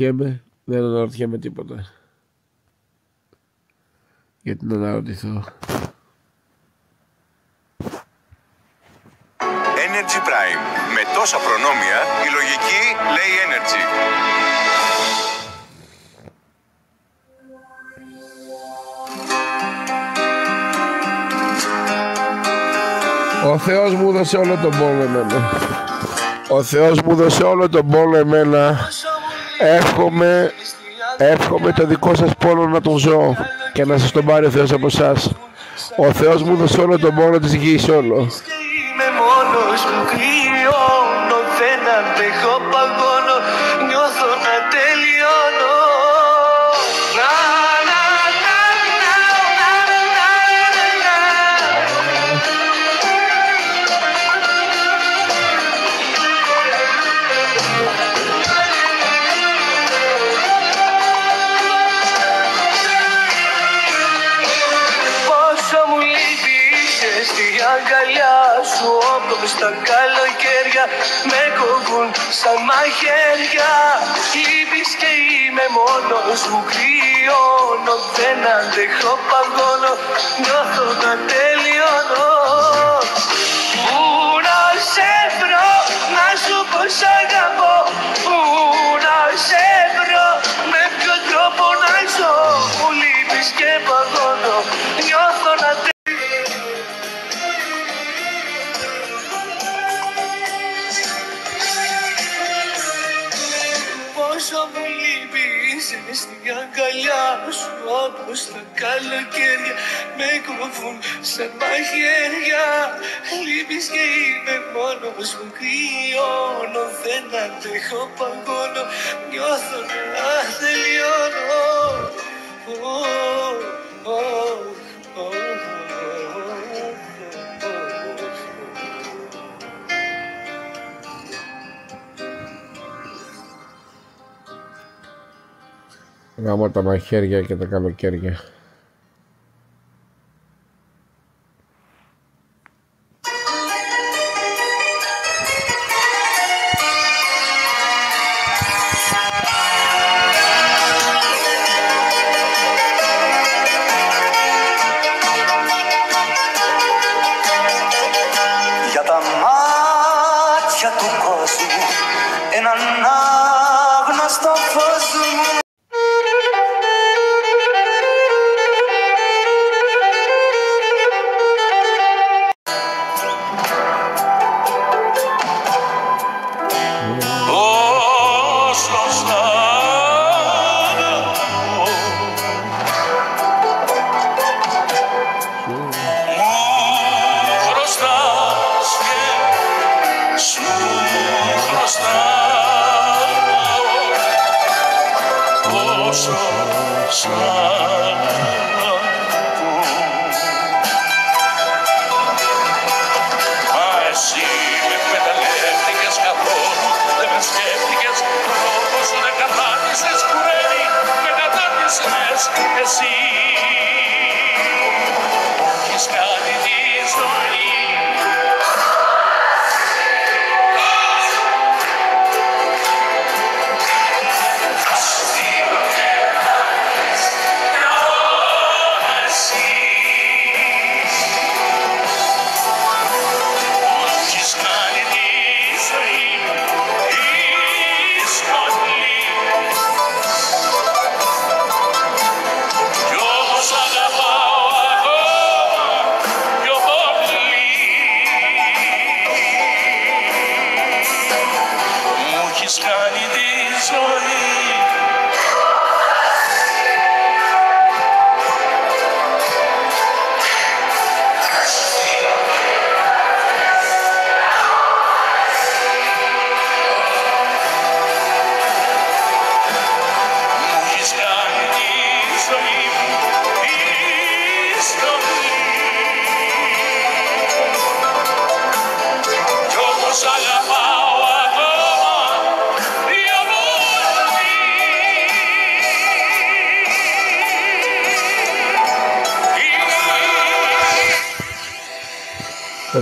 [SPEAKER 1] Αναρωτιέμαι, δεν αναρωτιέμαι τίποτα. Γιατί να αναρωτηθώ.
[SPEAKER 6] Energy Prime. Με τόσα προνόμια, η λογική λέει Energy.
[SPEAKER 1] Ο Θεός μου δώσε όλο τον πόνο εμένα. Ο Θεός μου δώσε όλο τον πόνο εμένα. Εύχομαι, εύχομαι το δικό σας πόνο να τον ζω και να σας τον πάρει ο Θεός από εσάς. Ο Θεός μου δώσε όλο τον πόνο της γης όλο.
[SPEAKER 8] Και είμαι μόνος μου κρυώνω Δεν αντέχω κόβουν σαν μαχαίρια Λείπεις και είμαι μόνος μου κρυώνω Δεν αντέχω παγώνω νιώθω να τελειώνω. Πού να σε βρω να σου πω σ' αγαπώ. Πού να σε βρω με ποιο τρόπο να ζω. Μου λείπεις και παγώνω στην αγκαλιά σου Όπως τα καλοκαίρια με κόβουν σαν μαχαίρια Λείπεις και είμαι μόνος μου κρυώνω
[SPEAKER 3] δεν αντέχω παγώνω Νιώθω να τελειώνω Ω, ω, ω, ω.
[SPEAKER 1] Γάμω τα μαχαίρια και τα καλοκαίρια.
[SPEAKER 3] Για τα μάτια του κόσμου έναν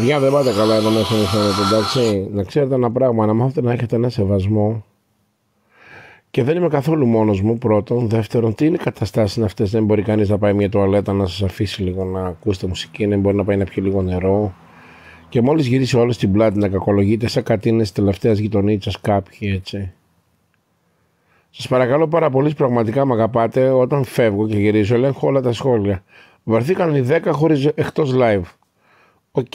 [SPEAKER 1] Παιδιά δεν πάτε καλά εδώ μέσα μου φαίνεται, εντάξει. Να ξέρετε ένα πράγμα, να μάθετε να έχετε ένα σεβασμό. Και δεν είμαι καθόλου μόνος μου, πρώτον. Δεύτερον, τι είναι οι καταστάσεις αυτές. Δεν μπορεί κανείς να πάει μια τουαλέτα να σας αφήσει λίγο να ακούσετε μουσική, δεν μπορεί να πάει να πιει λίγο νερό. Και μόλις γυρίσει όλο στην πλάτη να κακολογείτε, σαν κάτι είναι της τελευταίας γειτονίτσας κάποιοι έτσι. Σας παρακαλώ πάρα πολύ, πραγματικά με αγαπάτε. Όταν φεύγω και γυρίζω, ελέγχω όλα τα σχόλια. Βαρεθήκαν οι 10 χωρίς εκτός live. OK.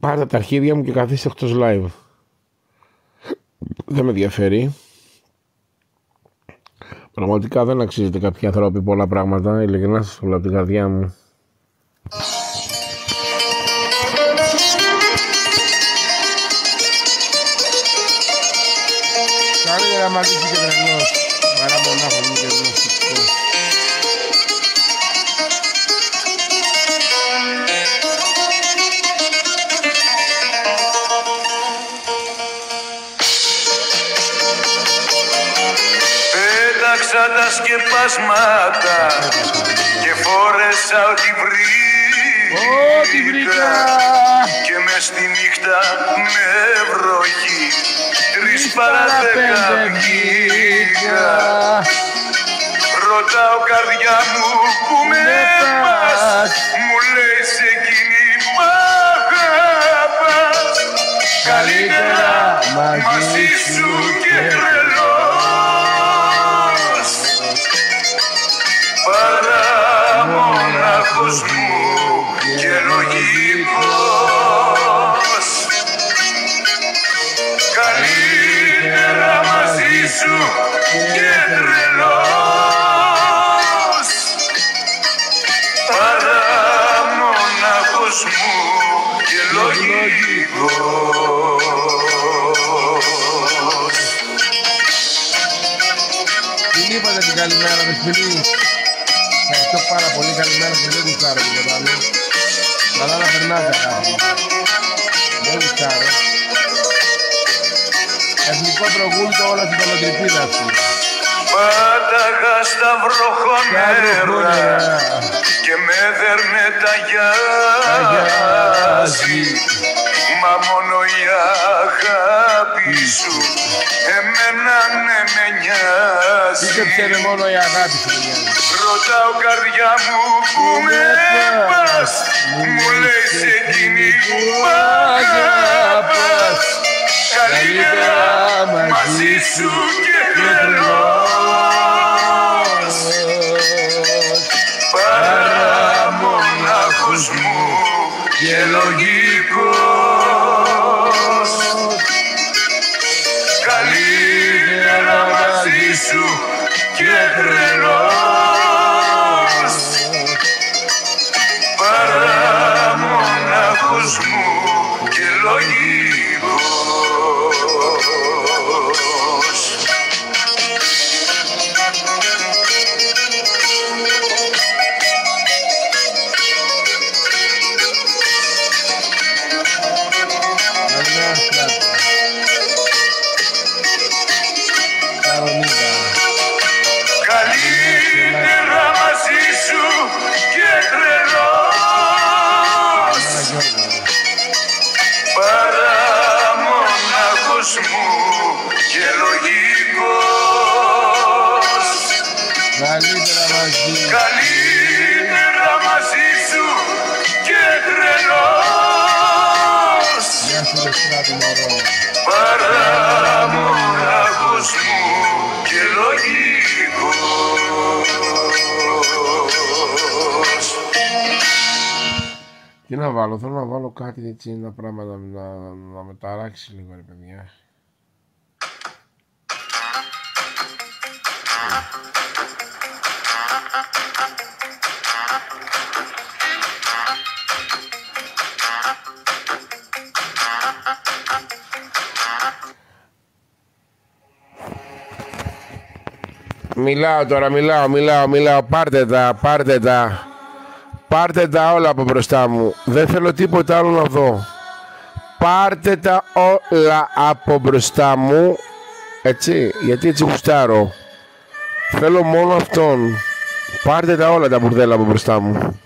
[SPEAKER 1] Πάρτε τα αρχίδια μου και καθίστε εκτός live. Δεν με ενδιαφέρει. Πραγματικά δεν αξίζετε κάποιοι άνθρωποι πολλά πράγματα. Ειλικρινά σας το λέω από την καρδιά μου. Καλύτερα μαζί και τρελός. Παρά μονάχο μου και
[SPEAKER 3] Πέταξα τα σκεπάσματα και φόρεσα ό,τι
[SPEAKER 1] Ό,τι βρήκα.
[SPEAKER 3] Και μες στη νύχτα με βροχή τρεις παρά
[SPEAKER 1] Παρά
[SPEAKER 3] δέκα
[SPEAKER 1] πέντε
[SPEAKER 3] βγήκα
[SPEAKER 1] βγήκα.
[SPEAKER 3] Ρωτάω καρδιά μου που με
[SPEAKER 1] Με
[SPEAKER 3] πας;
[SPEAKER 1] πας.
[SPEAKER 3] Μου λέει σε εκείνη μ' αγαπάς Καλύτερα μαζί σου και τρελός λάθος και Καλύτερα μαζί σου και τρελός. Παρά μου και λογικός
[SPEAKER 5] Τι είπατε την καλημέρα με Καλημέρα σας. Δεν γουστάρω τίποτα άλλο. Καλά να περνάτε αγάπη. Δεν γουστάρω. Εθνικό προγούλτο όλας στην κολοτριπίδα αυτή.
[SPEAKER 3] Πάταγα στα βροχονέρα
[SPEAKER 5] Βροχονέρα.
[SPEAKER 3] και με δέρνε τα
[SPEAKER 5] Αγιάζει.
[SPEAKER 3] γιάζει Μα μόνο η αγάπη σου. Εμένα ναι με νοιάζει.
[SPEAKER 5] Πίστεψε με μόνο η αγάπη σου, παιδιά.
[SPEAKER 3] Ρωτάω καρδιά μου που με πας. Μου λέει σε εκείνη που μ' αγαπάς. Καλύτερα μαζί σου και τρελός. Παρά μονάχος μου και λογικός σου και τρελός
[SPEAKER 5] Τι να βάλω, θέλω να βάλω κάτι έτσι, ένα πράγμα να, να, να με ταράξει λίγο, ρε παιδιά. Μιλάω τώρα, μιλάω, μιλάω, μιλάω. Πάρτε τα, πάρτε τα. Πάρτε τα όλα από μπροστά μου. Δεν θέλω τίποτα άλλο να δω. Πάρτε τα όλα από μπροστά μου. Έτσι, γιατί έτσι γουστάρω. Θέλω μόνο αυτόν. Πάρτε τα όλα τα μπουρδέλα από μπροστά μου.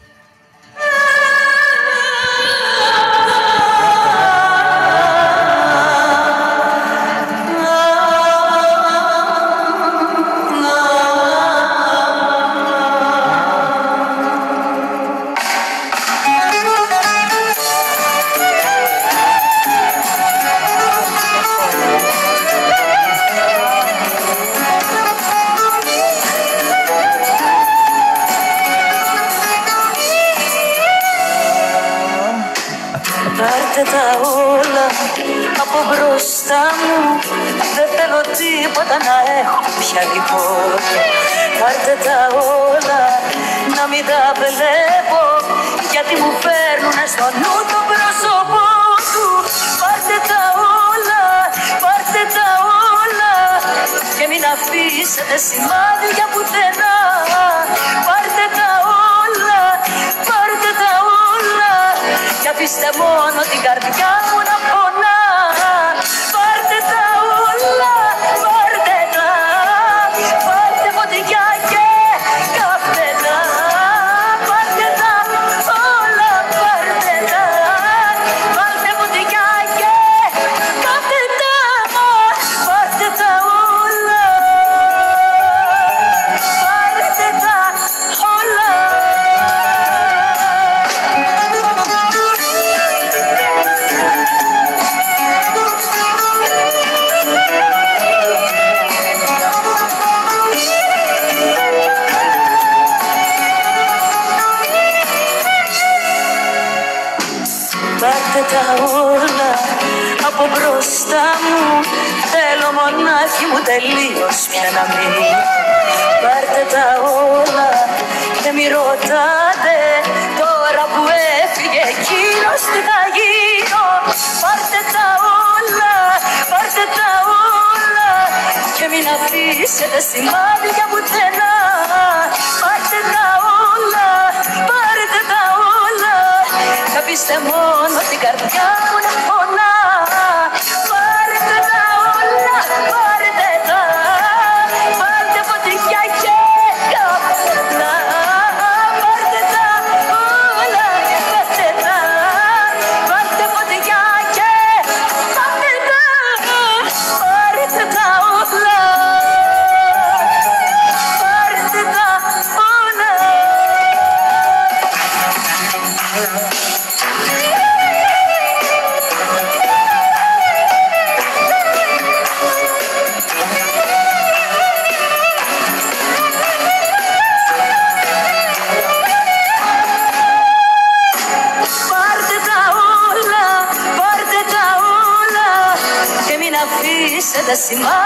[SPEAKER 1] in my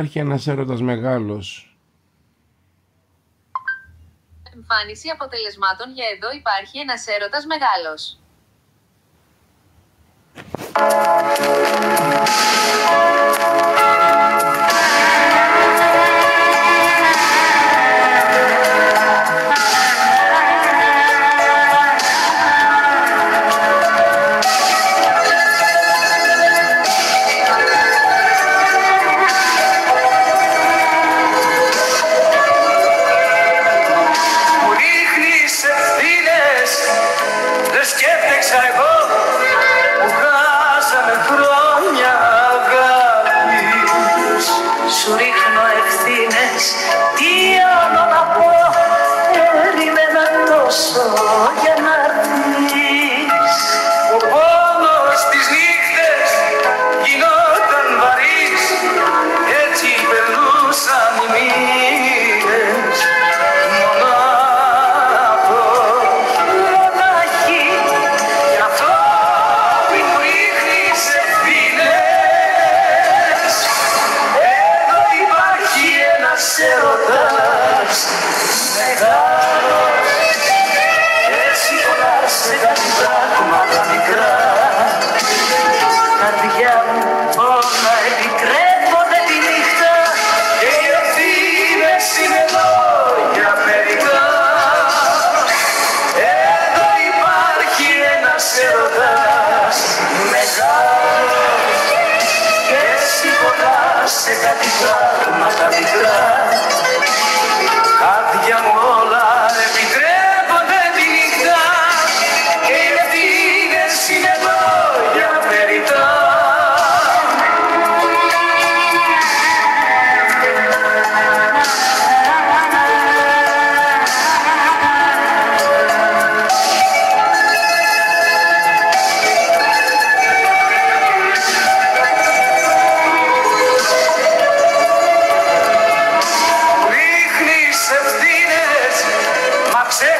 [SPEAKER 1] υπάρχει ένας έρωτας μεγάλος.
[SPEAKER 5] Εμφάνιση αποτελεσμάτων για εδώ υπάρχει ένας έρωτας μεγάλος.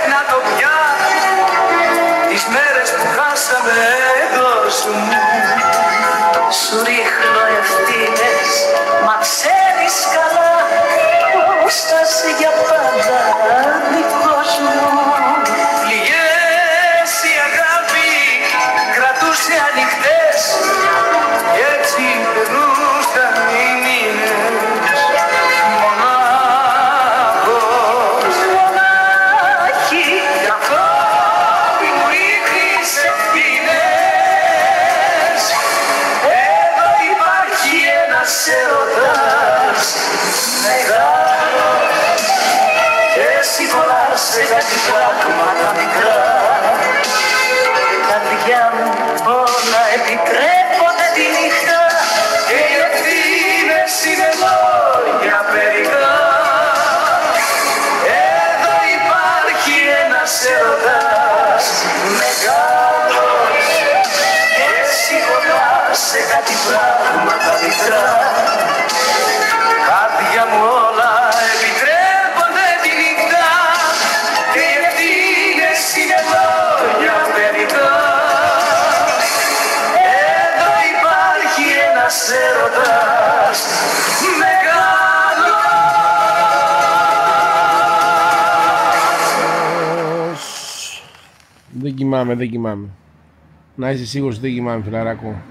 [SPEAKER 12] να
[SPEAKER 13] το πια τις μέρες που χάσαμε δώσ' μου
[SPEAKER 12] σου ρίχνω
[SPEAKER 1] κοιμάμαι, δεν κοιμάμαι. Να είσαι σίγουρος ότι δεν κοιμάμαι, φιλαράκο.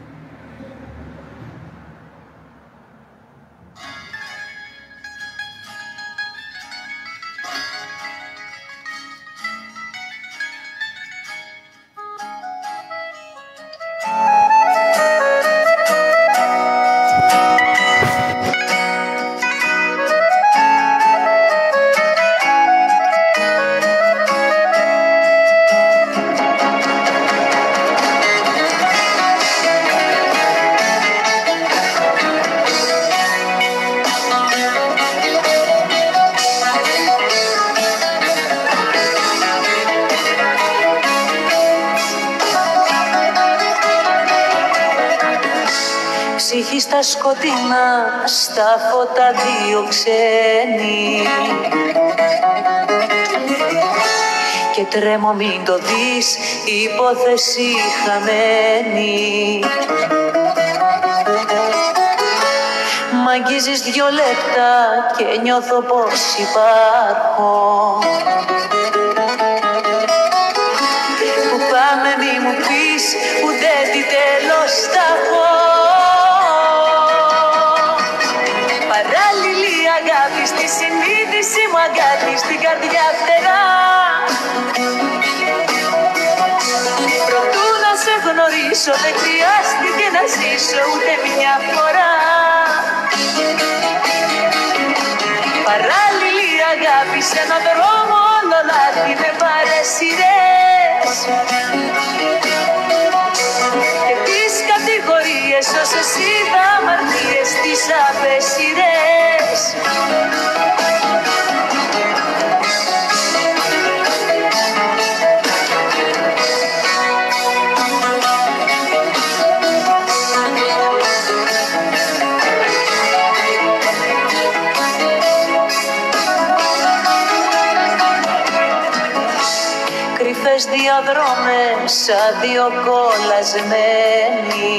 [SPEAKER 5] Σκοτεινά στα φώτα δύο ξένοι. Και τρέμω μην το δεις υπόθεση χαμένη. Μ' αγγίζεις δυο λεπτά και νιώθω πως υπάρχω ζήσω ούτε μια φορά. Παράλληλη αγάπη σε έναν δρόμο όλο λάθη με παρεσιρές Και τις κατηγορίες όσες είδα αμαρτίες τις απεσιρές σαν δύο κολλασμένοι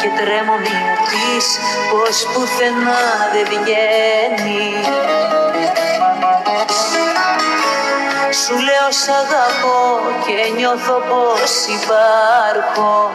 [SPEAKER 5] και τρέμω μη μου πεις πως πουθενά δεν βγαίνει. Σου λέω σ' αγαπώ και νιώθω πως υπάρχω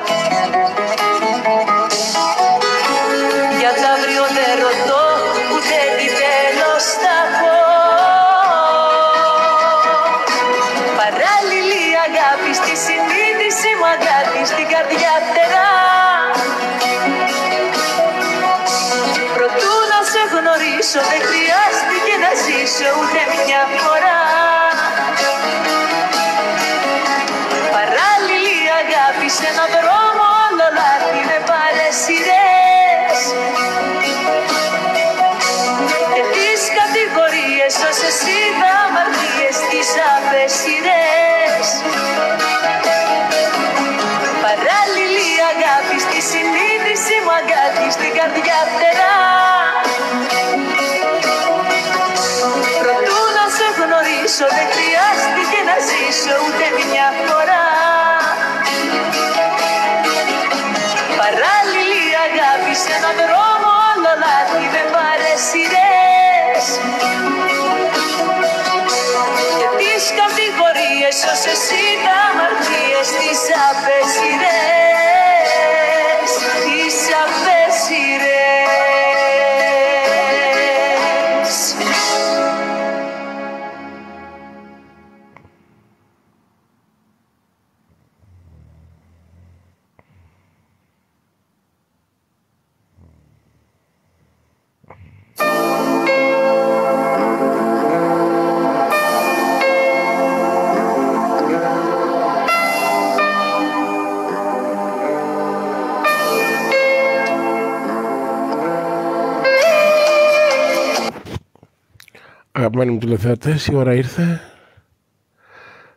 [SPEAKER 1] Αγαπημένοι μου τηλεθεατές, η ώρα ήρθε.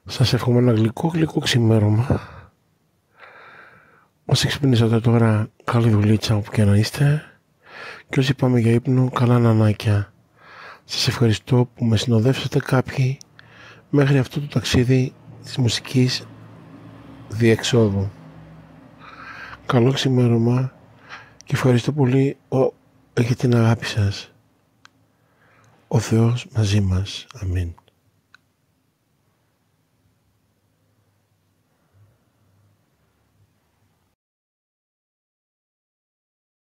[SPEAKER 1] Σας εύχομαι ένα γλυκό γλυκό ξημέρωμα. Όσοι ξυπνήσατε τώρα, καλή δουλίτσα όπου και να είστε. Και όσοι πάμε για ύπνο, καλά νανάκια. Σας ευχαριστώ που με συνοδεύσατε κάποιοι μέχρι αυτό το ταξίδι της μουσικής διεξόδου. Καλό ξημέρωμα και ευχαριστώ πολύ για την αγάπη σας. Ο Θεός μαζί μας. Αμήν.